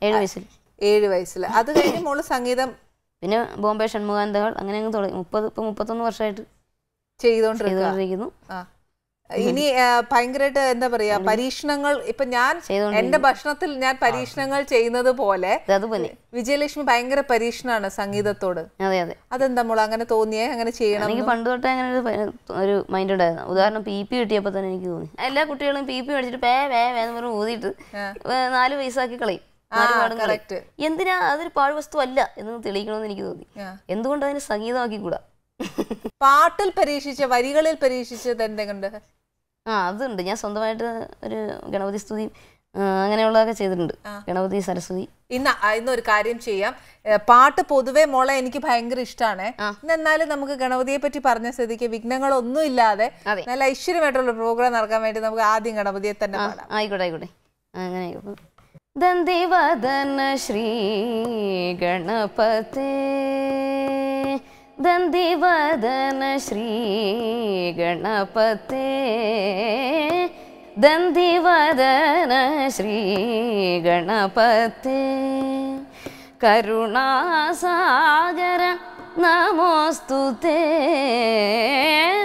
ഏഴ് വയസ്സിൽ. ഏഴ് വയസ്സിൽ. അത് കഴിഞ്ഞ് മോൾ സംഗീതം പിന്നെ ബോംബെ ഷൺമുഖാന്തകൾ അങ്ങനെ അങ്ങ് തുടങ്ങി. മുപ്പത് ഇപ്പൊ മുപ്പത്തൊന്ന് വർഷമായിട്ട് ചെയ്തോണ്ടിരിക്കുന്നു. ചെയ്തുകൊണ്ടിരിക്കുന്നു. ഇനി ഭയങ്കരമായിട്ട് എന്താ പറയാ പരീക്ഷണങ്ങൾ ഇപ്പൊ ഞാൻ. എന്റെ ഭക്ഷണത്തിൽ ഞാൻ പരീക്ഷണങ്ങൾ ചെയ്യുന്നത് പോലെ വിജയലക്ഷ്മി ഭയങ്കര പരീക്ഷണാണ് സംഗീതത്തോട്. അതെ അതെ. അതെന്താ മോൾ അങ്ങനെ തോന്നിയേ? അങ്ങനെ ചെയ്യണം എനിക്ക് പണ്ട് തൊട്ടേ അങ്ങനെ ഒരു ഒരു മൈൻഡ് ഉണ്ടായിരുന്നു. ഉദാഹരണം പി പി കിട്ടിയപ്പോൾ തന്നെ എനിക്ക് തോന്നി. എല്ലാ കുട്ടികളും പി പി മേടിച്ചിട്ട് പേ വേ വേന്ന് പറഞ്ഞ് ഊതിയിട്ട് നാല് വയസ്സാക്കി കളയും. എന്തിനാ അതൊരു പാഴ്വസ്തു അല്ല എന്ന് തെളിയിക്കണമെന്ന് എനിക്ക് തോന്നി. എന്തുകൊണ്ട് അതിന് സംഗീതമാക്കി കൂടാ? പാട്ടിൽ പരീക്ഷിച്ച വരികളിൽ പരീക്ഷിച്ചത് എന്തെങ്കിലും ആ അതുണ്ട്. ഞാൻ സ്വന്തമായിട്ട് ഒരു ഗണപതി സ്തുതി അങ്ങനെയുള്ളതൊക്കെ ചെയ്തിട്ടുണ്ട്. ഗണപതി സരസ്വതി. ഇന്ന് ഇന്നൊരു കാര്യം ചെയ്യാം. പാട്ട് പൊതുവെ മോളെ എനിക്ക് ഭയങ്കര ഇഷ്ടമാണ് എന്നാലും നമുക്ക് ഗണപതിയെ പറ്റി പറഞ്ഞ സ്ഥിതിക്ക് വിഘ്നങ്ങളൊന്നും ഇല്ലാതെ. നല്ല ഐശ്വര്യമായിട്ടുള്ള പ്രോഗ്രാം നടക്കാൻ വേണ്ടി നമുക്ക് ആദ്യം ഗണപതിയെ തന്നെ ആയിക്കോട്ടെ ആയിക്കോട്ടെ. അങ്ങനെ. ദന്തിവദന ശ്രീ ഗണപതേ. दन्दिवदन श्रीगणपते दन्दिवदन श्रीगणपते करुणासागर नमोऽस्तु ते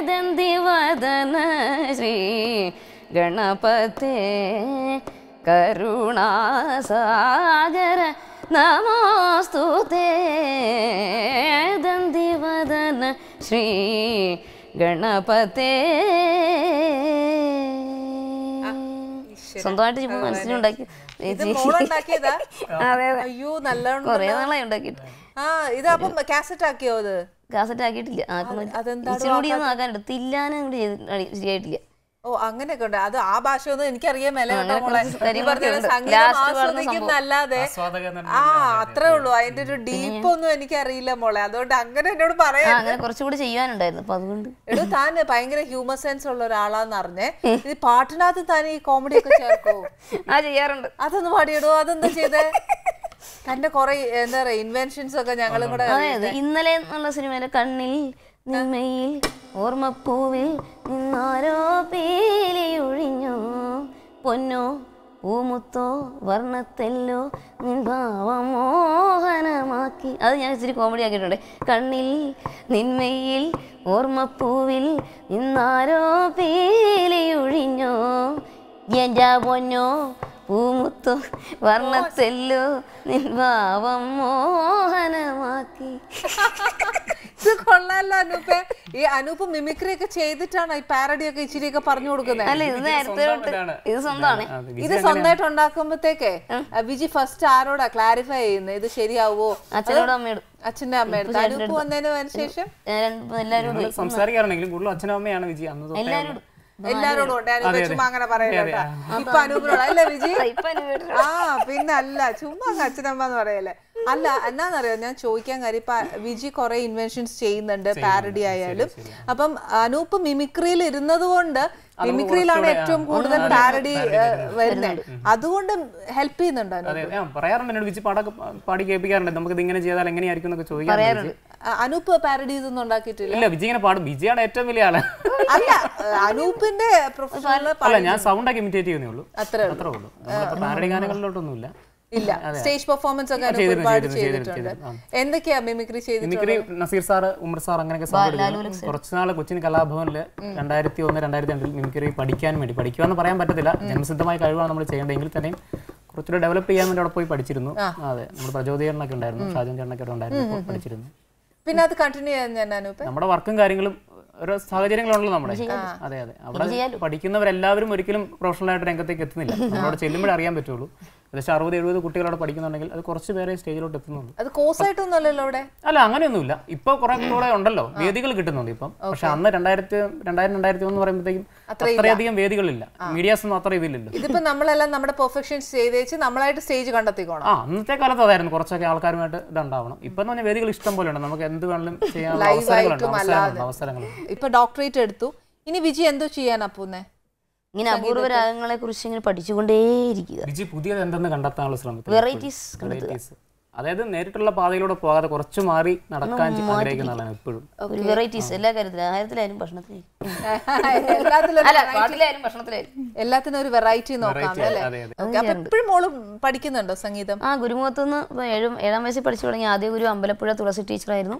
दन्दिवदन श्री गणपते करुणा നമോസ്തു തേ ദന്തിവദന ശ്രീ ഗണപതേ. സ്വന്തമായിട്ട് ചുമ്മാ മനസ്സിലുണ്ടാക്കി കൊറേ നാളായി കാസറ്റ് ആക്കിയോ അത് കാസറ്റ് ആക്കിയിട്ടില്ല അതെന്താ ഇച്ചിരി കൂടി ഒന്നും ആക്കാൻ തില്ലാനും കൂടി ശരിയായിട്ടില്ല. ഓ അങ്ങനെയൊക്കെ ഉണ്ട്. അത് ആ ഭാഷ ഒന്നും എനിക്കറിയാൻ മേലെ കേട്ടോ മോളെ. കുറച്ച് ഈ പറഞ്ഞ പോലെ കാര്യങ്ങളൊക്കെ ഉണ്ട്. സംഗീതം Last പാടുന്ന ആസ്വദിക്കുന്നല്ലാതെ ആസ്വാദകൻ എന്ന് ആ അത്രേ ഉള്ളൂ. അതിന്റെ ഒരു ഡീപ്പ് ഒന്നും എനിക്കറിയില്ല മോളെ. അതുകൊണ്ട് അങ്ങനെ എന്നോട് പറയാം അങ്ങനെ കുറച്ചുകൂടി ചെയ്യാനുണ്ടായിരുന്നു അപ്പൊ അതുകൊണ്ട് എടോ താൻ ഭയങ്കര ഹ്യൂമർ സെൻസ് ഉള്ള ഒരാളാന്ന് അറിഞ്ഞേ. ഇത് പാട്ടിനകത്ത് താൻ ഈ കോമഡി ഒക്കെ ചേർക്കോ? ആ ചെയ്യാറുണ്ട്. അതൊന്ന് പാടിയിടോ. അതെന്താ ചെയ്തേ? തന്റെ കൊറേ എന്താ പറയാ ഇൻവെൻഷൻസ് ഒക്കെ ഞങ്ങളും കൂടെ ഇന്നലെ എന്നുള്ള സിനിമയിലെ കണ്ണിൽ നിന്മയിൽ ഓർമ്മപ്പൂവിൽ നിന്നാരോ പേലിയൊഴിഞ്ഞു പൊന്നോ പൂമുത്തോ വർണത്തെല്ലോ നിൻ ഭാവം മോഹനമാക്കി അത് ഞാൻ ഇച്ചിരി കോമഡി ആക്കിയിട്ടുണ്ട്. കണ്ണിൽ നിന്മയിൽ ഓർമ്മപ്പൂവിൽ നിന്നാരോ പേലിയൊഴിഞ്ഞു എന്റെ പൊന്നോ പൂമുത്തോ വർണത്തെല്ലോ നിൻ ഭാവം മോഹനമാക്കി. ഇത് കൊള്ളാലോ അനൂപ്. ഈ അനൂപ് മിമിക്രി ഒക്കെ ചെയ്തിട്ടാണ് ഈ പാരഡി ഒക്കെ ഇച്ചിരി ഒക്കെ പറഞ്ഞു കൊടുക്കുന്നത്? അല്ല ഇത് നേരത്തെ ഇത് സ്വന്തമാണ്. ഇത് സ്വന്തമായിട്ട് ഉണ്ടാക്കുമ്പോഴത്തേക്ക് വിജി ഫസ്റ്റ് ആരോടാ ക്ലാരിഫൈ ചെയ്യുന്നത്? ഇത് ശരിയാവോ അച്ഛനോടും അമ്മയോടും. അച്ഛന്റെ അമ്മയുടെ. അനൂപ് വന്നതിന് ശേഷം? എല്ലാവരോടും സംസാരിക്കാറുണ്ടെങ്കിലും കൂടുതലും അച്ഛനും അമ്മയാണ് വിജി അന്ന് എല്ലാവരോടും. എല്ലാരോടും ഉണ്ട്. അനൂപ ചുമ്മാ അങ്ങനെ പറയലോ ഇപ്പൊ അനൂപിനോട് അല്ലേ വിജി ആ പിന്നെ അല്ല ചുമ്മാ അച്ഛനമ്മ എന്ന് പറയല്ലേ. അല്ല എന്നാന്നറിയോ? ഞാൻ ചോദിക്കാൻ കാര്യം ഇപ്പൊ വിജി കുറെ ഇൻവെൻഷൻസ് ചെയ്യുന്നുണ്ട് പാരഡി ആയാലും. അപ്പം അനൂപ് മിമിക്രിയിൽ ഇരുന്നത് കൊണ്ട് മിമിക്രിയിലാണ് ഏറ്റവും കൂടുതൽ പാരഡി വരുന്നത്. അതുകൊണ്ട് ഹെൽപ്പ് ചെയ്യുന്നുണ്ട് അനൂപ്? ഞാൻ പറയാറുണ്ട് എന്നോട് വിജി പാടൊക്കെ പാടി കേൾപ്പിക്കാറുണ്ട്. നമുക്ക് ഇത് ഇങ്ങനെ ചെയ്താൽ എങ്ങനെയായിരിക്കും എന്നൊക്കെ ചോദിക്കാറുണ്ട് അനൂപ് പാരഡി ഇതൊന്നും ഉണ്ടാക്കിയിട്ടില്ല. ഇല്ല വിജി ഇങ്ങനെ പാടും. വിജയാണ് ഏറ്റവും വലിയ ആൾ. അല്ല അനൂപിന്റെ പ്രൊഫഷണൽ അല്ല ഞാൻ സൗണ്ട് ഒക്കെ ഇമിറ്റേറ്റ് ചെയ്യുന്നേ ഉള്ളൂ. അത്രേ ഉള്ളൂ. പാരഡി ഗാനങ്ങളിലോട്ടൊന്നുമില്ല. ഇല്ല. സ്റ്റേജ് പെർഫോമൻസ് ഒക്കെ ഒരുപാട് ചെയ്തിട്ടുണ്ട്. എന്തൊക്കെയാ മിമിക്രി ചെയ്തിട്ടുണ്ട് mimicry Nazir sir Umar sir അങ്ങനെയൊക്കെ കുറച്ച് നാൾ കൊച്ചിൻ കലാഭവനിൽ രണ്ടായിരത്തി ഒന്ന് രണ്ടായിരത്തി രണ്ടിൽ മിമിക്രി പഠിക്കാൻ വേണ്ടി പഠിക്കുക എന്ന് പറയാൻ പറ്റത്തില്ല. ജന്മസിദ്ധമായ കഴിവാണ് നമ്മൾ ചെയ്യേണ്ടതെങ്കിൽ തന്നെയും കുറച്ചുകൂടെ ഡെവലപ്പ് ചെയ്യാൻ വേണ്ടി അവിടെ പോയി പഠിച്ചിരുന്നു. അതെ. നമ്മുടെ പ്രചോദീകരണൊക്കെ ഉണ്ടായിരുന്നു ഷാജൻ ചേട്ടനൊക്കെ അവിടെ ഉണ്ടായിരുന്നു പഠിച്ചിരുന്നു. പിന്നെ അത് കണ്ടിന്യൂ ചെയ്യാൻ ഞാൻ അനൂപ് നമ്മുടെ വർക്കും കാര്യങ്ങളും ഓരോ സാഹചര്യങ്ങളുണ്ടല്ലോ നമ്മുടെ. അതെ അതെ. അവിടെ പഠിക്കുന്നവരെല്ലാവരും ഒരിക്കലും പ്രൊഫഷണലായിട്ട് രംഗത്തേക്ക് എത്തുന്നില്ല. അവിടെ ചെല്ലുമ്പോഴേ അറിയാൻ പറ്റുള്ളൂ. ഏകദേശം അറുപത് എഴുപത് കുട്ടികൾ അവിടെ പഠിക്കുന്നുണ്ടെങ്കിൽ അത് കുറച്ച് പേരെ സ്റ്റേജിലോട്ട് എത്തുന്നുണ്ട് അത് കോഴ്സായിട്ടൊന്നും അല്ലല്ലോ അവിടെ? അല്ല അങ്ങനെയൊന്നുമില്ല. ഇപ്പൊ കുറെ കൂടെ ഉണ്ടല്ലോ വേദികൾ കിട്ടുന്നുണ്ട് ഇപ്പം. പക്ഷെ അന്ന് രണ്ടായിരത്തി രണ്ടായിരം രണ്ടായിരത്തി ഒന്ന് പറയുമ്പോഴത്തേക്കും അത്രയധികം വേദികളില്ല. മീഡിയാസ് ഒന്നും അത്ര ഇതില്ലല്ലോ ഇതിപ്പോ നമ്മളെല്ലാം നമ്മുടെ പെർഫെക്ഷൻസ് ചെയ്ത് വെച്ച് നമ്മളായിട്ട് സ്റ്റേജ് കണ്ടെത്തിക്കോണം. ആ അന്നത്തെ കാലത്ത് അതായിരുന്നു. കുറച്ചൊക്കെ ആൾക്കാരുമായിട്ട് ഇതുണ്ടാവണം. ഇപ്പൊ എന്ന് പറഞ്ഞാൽ വേദികൾ ഇഷ്ടം പോലെ ഉണ്ട്. നമുക്ക് എന്ത് വേണമെങ്കിലും ചെയ്യാനുള്ള അവസരങ്ങളുണ്ട് അവസരങ്ങളുണ്ട് ഇപ്പൊ ഡോക്ടറേറ്റ് എടുത്തു. ഇനി വിജി എന്തോ ചെയ്യാനാ അപ്പൂന്നെ ഇങ്ങനെ അപൂർവ രാഗങ്ങളെ കുറിച്ച് ഇങ്ങനെ പഠിച്ചുകൊണ്ടേയിരിക്കുക. വിജി പുതിയത് എന്തെന്ന് കണ്ടെത്താനുള്ള ശ്രമത്തിൽ വെറൈറ്റീസ് വെറൈറ്റീസ് അതായത് നേരിട്ടുള്ള പാതയിലൂടെ പോകാതെ കുറച്ച് മാറി നടക്കാൻ ആഗ്രഹിക്കുന്നതാണ് എപ്പോഴും ഒരു വെറൈറ്റീസ് എല്ലാ കാര്യത്തിലും ആഹാരത്തിലായാലും ഭക്ഷണത്തിലായാലും. എല്ലാത്തിനും ഒരു വെറൈറ്റി നോക്കാം എപ്പോഴും മോൾ പഠിക്കുന്നുണ്ടോ സംഗീതം? ആ ഗുരുമുഖത്ത് നിന്ന് ഇപ്പോൾ ഏഴും ഏഴാം വയസ്സിൽ പഠിച്ചു തുടങ്ങി ആദ്യ ഗുരു അമ്പലപ്പുഴ തുളസി ടീച്ചറായിരുന്നു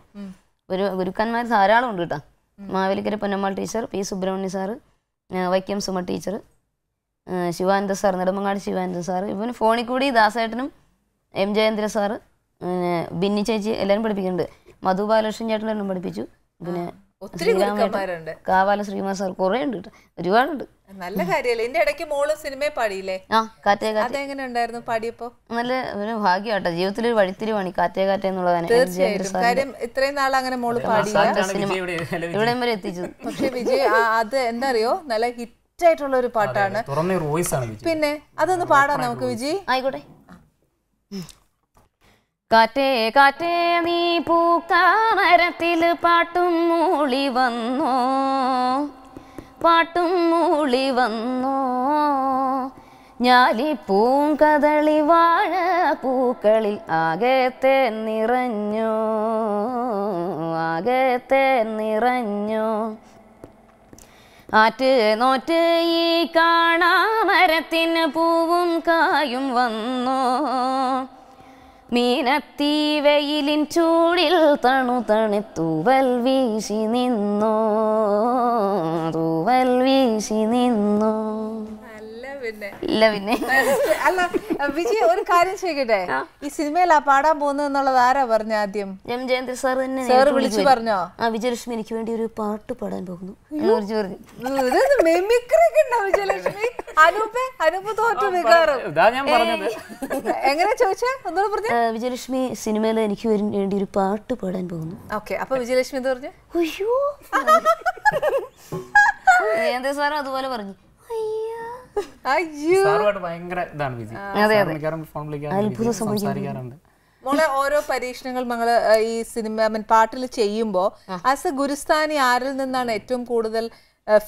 ഒരു ഗുരുക്കന്മാർ ധാരാളം ഉണ്ട് കേട്ടോ Mavelikkara Ponnammal teacher P Subrahmanya sir Vaikom Suma teacher Sivananda sir Nedumangad Sivananda sir ഇവന് ഫോണിൽ കൂടി ദാസേട്ടനും എം ജയേന്ദ്ര സാറ് ബിന്നി ചേച്ചി എല്ലാവരും പഠിപ്പിക്കുന്നുണ്ട്. മധു ബാലകൃഷ്ണൻ ചേട്ടനെല്ലാം പഠിപ്പിച്ചു. പിന്നെ ഒത്തിരി ഗുരുക്കന്മാരുണ്ട്. കാവാല ശ്രീമാ സാർ കുറെ ഉണ്ട് കേട്ടോ. ഒരുപാടുണ്ട്. നല്ല കാര്യല്ലേ? ഇതിന്റെ ഇടയ്ക്ക് മോൾ സിനിമയെ പാടിയില്ലേ? ആ കാറ്റേ കാറ്റേ. അതെങ്ങനെ ഉണ്ടായിരുന്നു പാടിയപ്പോ? നല്ല ഒരു ഭാഗ്യമാട്ടോ. ജീവിതത്തിൽ ഒരു വഴിത്തിരിവാണ് ഈ കാറ്റേ കാറ്റേ എന്നുള്ളതാണ് തീർച്ചയായിട്ടും. കാര്യം ഇത്രയും നാൾ അങ്ങനെ മോൾ പാടിയില്ല. നിലവിൽ ഇവിടെയും വരെ എത്തിച്ചത്. പക്ഷെ വിജയ് അത് എന്താ അറിയോ നല്ല ഹിറ്റ് ആയിട്ടുള്ള ഒരു പാട്ടാണ് പിന്നെ അതൊന്ന് പാടാം നമുക്ക് വിജയ്. ആയിക്കോട്ടെ. കാറ്റേ കാറ്റേ നീ പൂക്കാമരത്തിൽ പാട്ടും മൂളി വന്നോ? പാട്ടും മൂളി വന്നോ? ഞാലി പൂങ്കതളി വാഴ പൂക്കളിൽ ആകത്തെ നിറഞ്ഞോ ആകത്തെ നിറഞ്ഞോ ആറ്റ് നോറ്റ് ഈ കാണാമരത്തിന് പൂവും കായും വന്നോ? മീനത്തി വെയിലിൻ ചൂടിൽ തണു തൂവൽ വീശി നിന്നോ തൂവൽ വീശി നിന്നോ. പിന്നെ. ഇല്ല പിന്നെ. അല്ല വിജയ് ഒരു കാര്യം ചെയ്യട്ടെ ഈ സിനിമയിലാ പാടാൻ പോകുന്നത് എന്നുള്ളത് ആരാ പറഞ്ഞ ആദ്യം? എം ജയന്തി സാർ തന്നെ സാർ വിളിച്ചു പറഞ്ഞോ? ആ വിജയലക്ഷ്മി എനിക്ക് വേണ്ടി ഒരു പാട്ട് പാടാൻ പോകുന്നു. വിജയലക്ഷ്മി? അനൂപ് അനൂപ് തോറ്റു പറഞ്ഞത്. എങ്ങനെ ചോദിച്ചേ? ഒന്നുകൂടെ പറഞ്ഞു. വിജയലക്ഷ്മി സിനിമയിൽ എനിക്ക് വേണ്ടി ഒരു പാട്ട് പാടാൻ പോകുന്നു. ഓക്കെ അപ്പൊ വിജയലക്ഷ്മി എന്ത് പറഞ്ഞു? അയ്യോ. ജയന്തി സാറും അതുപോലെ പറഞ്ഞു. അയ്യോ. സംസാരിക്കാറുണ്ട്. മോളെ ഓരോ പരീക്ഷണങ്ങൾ മങ്ങൾ ഈ സിനിമ മീൻ പാട്ടിൽ ചെയ്യുമ്പോൾ ആസ് എ ഗുരുസ്ഥാനി ആരിൽ നിന്നാണ് ഏറ്റവും കൂടുതൽ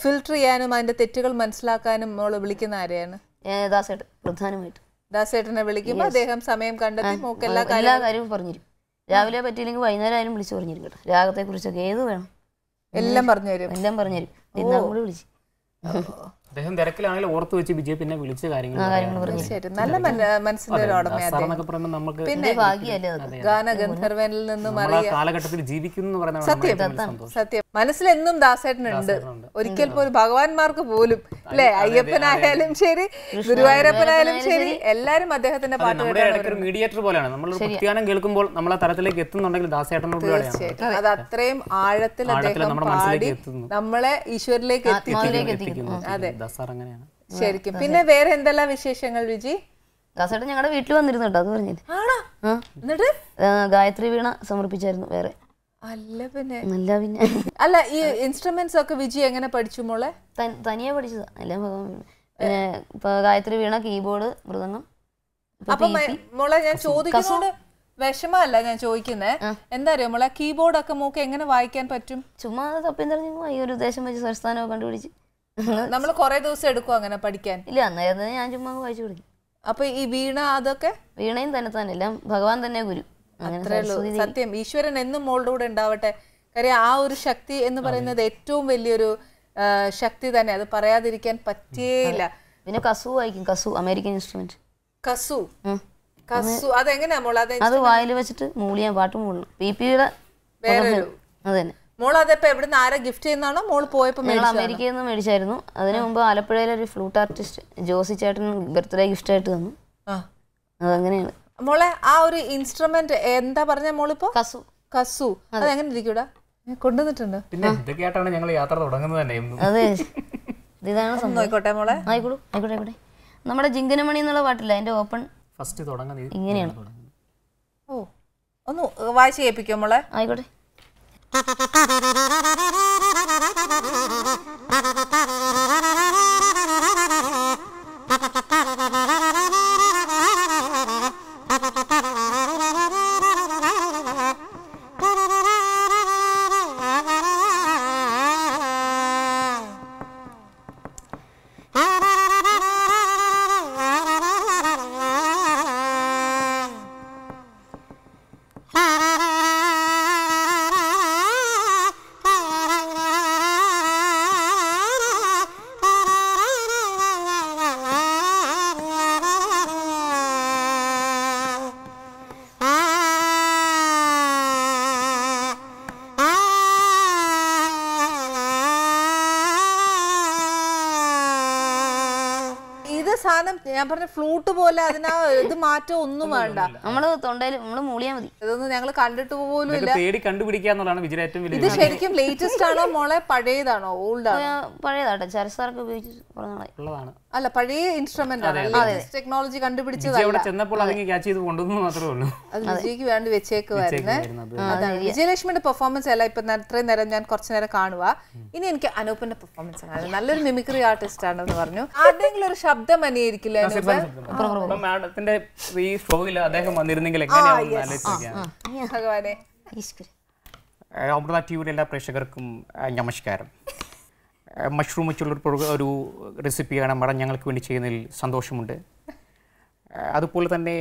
ഫിൽട്ടർ ചെയ്യാനും അതിന്റെ തെറ്റുകൾ മനസ്സിലാക്കാനും മോൾ വിളിക്കുന്ന ആരെയാണ്? ദാസേട്ടൻ പ്രധാനമായിട്ട്. ദാസേട്ടനെ വിളിക്കുമ്പോൾ അദ്ദേഹം സമയം കണ്ടെത്തി മോക്ക് എല്ലാ കാര്യവും പറഞ്ഞു രാവിലെ പറ്റിയില്ലെങ്കിൽ വൈകുന്നേരം ആയാലും വിളിച്ചു പറഞ്ഞു കേട്ടോ. രാഗത്തെ കുറിച്ചൊക്കെ ഏത് വേണം? എല്ലാം പറഞ്ഞു തരും എല്ലാം പറഞ്ഞുതരും. ഇന്നാളും കൂടി വിളിച്ചു. അദ്ദേഹം തിരക്കിലാണെങ്കിൽ ഓർത്ത് വെച്ച് വിജയ് പിന്നെ വിളിച്ച കാര്യങ്ങൾ. നല്ല മന- മനസ്സിന്റെ പറയുമ്പോൾ നമുക്ക് പിന്നെ ഭാഗ്യമല്ലേ അത്? ഗാന ഗന്ധർവനിൽ നിന്നും കാലഘട്ടത്തിൽ ജീവിക്കുന്നു എന്ന് പറയുന്നത് സത്യം. സത്യം. മനസ്സിലെന്നും ദാസേട്ടനുണ്ട്. ഒരിക്കൽ പോലും ഭഗവാൻമാർക്ക് പോലും അല്ലെ? അയ്യപ്പനായാലും ശരി ഗുരുവായൂരപ്പനായാലും ശരി എല്ലാരും അദ്ദേഹത്തിന്റെ പാട്ട് മീഡിയേറ്റർ പോലെയാണ്. നമ്മൾ പ്രത്യാനം കേൾക്കുമ്പോൾ നമ്മൾ ആ തരത്തിലേക്ക് എത്തുന്നുണ്ടെങ്കിൽ ദാസേട്ടനോട് അത്. അത്രയും ആഴത്തിൽ അദ്ദേഹം പാടി മനസ്സിലേക്ക് എത്തുന്നു. നമ്മളെ ഈശ്വരിലേക്ക് എത്തി ദാസാർ അങ്ങനെയാണ്. ശരിക്കും. പിന്നെ വേറെ എന്തെല്ലാം വിശേഷങ്ങൾ വിജി? ദാസേട്ടൻ ഞങ്ങളുടെ വീട്ടിൽ വന്നിരുന്നു കേട്ടോ അത് പറഞ്ഞില്ല? എന്നിട്ട്? ഗായത്രി വീണ സമർപ്പിച്ചായിരുന്നു വേറെ. അല്ല പിന്നെ. നല്ല പിന്നെ. അല്ല ഈ ഇൻസ്ട്രുമെന്റ്സ് ഒക്കെ വിജി എങ്ങനെ പഠിച്ചു മോളെ? തനിയെ പഠിച്ചതാ. എല്ലാം പിന്നെ ഗായത്രി വീണ കീബോർഡ് മൃദംഗം അപ്പൊ മോളെ ഞാൻ ചോദിക്കുന്നത് വിഷമല്ല ഞാൻ ചോദിക്കുന്നേ. എന്താ അറിയോ മോളെ കീബോർഡ് ഒക്കെ മോക്ക് എങ്ങനെ വായിക്കാൻ പറ്റും? ചുമ്മാ തപ്പിന്തറിഞ്ഞു തെളിഞ്ഞു ഈ ഒരു ഉദ്ദേശം വെച്ച് സംസ്ഥാനമൊക്കെ കണ്ടുപിടിച്ച്. നമ്മൾ കുറെ ദിവസം എടുക്കും അങ്ങനെ പഠിക്കാൻ? ഇല്ല അന്നേരം ഞാൻ ചുമ്മാ വായിച്ചു കൊടുക്കും അപ്പൊ ഈ വീണ അതൊക്കെ? വീണയും തന്നെ തന്നെ എല്ലാം ഭഗവാൻ തന്നെ ഗുരു. സത്യം ഈശ്വരൻ എന്നും മോളുടെ കൂടെ ഉണ്ടാവട്ടെ. കാര്യം ആ ഒരു ശക്തി എന്ന് പറയുന്നത് ഏറ്റവും വലിയൊരു ശക്തി തന്നെ. അത് പറയാതിരിക്കാൻ പറ്റേയില്ല പിന്നെ കസു വായിക്കും കസു അമേരിക്കൻ ഇൻസ്ട്രുമെന്റ് കസു? കസു. അതെങ്ങനെയാ മോൾ അത് അത് വായിൽ വെച്ചിട്ട് മൂളിയാ പാട്ട് മൂളണം പി പിയുടെ അത് തന്നെ. മോൾ അതിപ്പോ എവിടുന്ന് ആരാ ഗിഫ്റ്റ് ചെയ്യുന്നതാണോ മോൾ പോയപ്പോ? അമേരിക്കയിൽ നിന്ന് മേടിച്ചായിരുന്നു. അതിനു മുമ്പ് ആലപ്പുഴയിലെ ഒരു ഫ്ലൂട്ട് ആർട്ടിസ്റ്റ് ജോസി ചേട്ടൻ ബർത്ത്ഡേ ഗിഫ്റ്റ് ആയിട്ട് തന്നു. ആ. അതങ്ങനെയാണ്. മോളെ ആ ഒരു ഇൻസ്ട്രുമെന്റ് എന്താ പറഞ്ഞ മോളിപ്പോ? കസു. കസു. അതെങ്ങനെ ഇരിക്കൂടാ? കൊണ്ടുവന്നിട്ടുണ്ട്. പിന്നെ ഇതൊക്കെയായിട്ടാണ് ഞങ്ങൾ യാത്ര തുടങ്ങുന്നത് തന്നെ. അതെ. ഇതാണ് നോക്കട്ടെ മോളെ. ആയിക്കോളൂ ആയിക്കോട്ടെ ആയിക്കോട്ടെ. നമ്മുടെ ജിങ്കനമണി എന്നുള്ള പാട്ടില്ല? അതിന്റെ ഓപ്പൺ ഫസ്റ്റ് തുടങ്ങുന്നത് ഇങ്ങനെയാണ്. ഓ ഒന്ന് വായിച്ച് കേൾപ്പിക്കോ മോളെ? ആയിക്കോട്ടെ. ഇത് സാധനം ഞാൻ പറഞ്ഞ ഫ്ലൂട്ട് പോലെ അതിനാ ഇത് മാറ്റം ഒന്നും വേണ്ട. നമ്മൾ തൊണ്ടയിൽ നമ്മൾ മൂളിയാ മതി. ഇതൊന്നും ഞങ്ങൾ കണ്ടിട്ട് പോലും ഇല്ല. ഇതൊക്കെ തേടി കണ്ടുപിടിക്കുക വിജയ ഏറ്റവും ഇത് ശരിക്കും ലേറ്റസ്റ്റ് ആണോ മോളെ പഴയതാണോ ഓൾഡ് ആണോ? പഴയതാട്ടെ ചരസാർക്ക് ഉപയോഗിച്ച് കുറേ നാളായി. ഉള്ളതാണ്. അല്ല പഴയ ഇൻസ്ട്രുമെന്റ് ആണ്. ടെക്നോളജി കണ്ടുപിടിച്ചതല്ല. ചെന്നപ്പോൾ ക്യാച്ച് ചെയ്ത് കൊണ്ടുവന്നു മാത്രമേ ഉള്ളൂ. അത് വിജയ്ക്ക് വേണ്ടി അതാണ്. വിജയലക്ഷ്മിയുടെ പെർഫോമൻസ് അല്ല ഇപ്പൊ ഇത്രയും നേരം ഞാൻ കുറച്ചു നേരം കാണുക ഇനി എനിക്ക് അനൂപിന്റെ പെർഫോമൻസ് ആണ്. നല്ലൊരു മിമിക്രി ആർട്ടിസ്റ്റ് ആണെന്ന് പറഞ്ഞു. ആരുടെങ്കിലും ഒരു ശബ്ദം അനുകരിക്കില്ല അനൂപ്? അപ്പം മാഡത്തിന്റെ ഈ ഷോയിൽ അദ്ദേഹം വന്നിരുന്നെങ്കിൽ ഭഗവാനെ. ഈശ്വര. അമൃത ടി എല്ലാ പ്രേക്ഷകർക്കും നമസ്കാരം. മഷ്റൂം വെച്ചുള്ളൊരു ഒരു റെസിപ്പിയാണ് മഠം ഞങ്ങൾക്ക് വേണ്ടി ചെയ്യുന്നതിൽ സന്തോഷമുണ്ട്. അതുപോലെ തന്നെ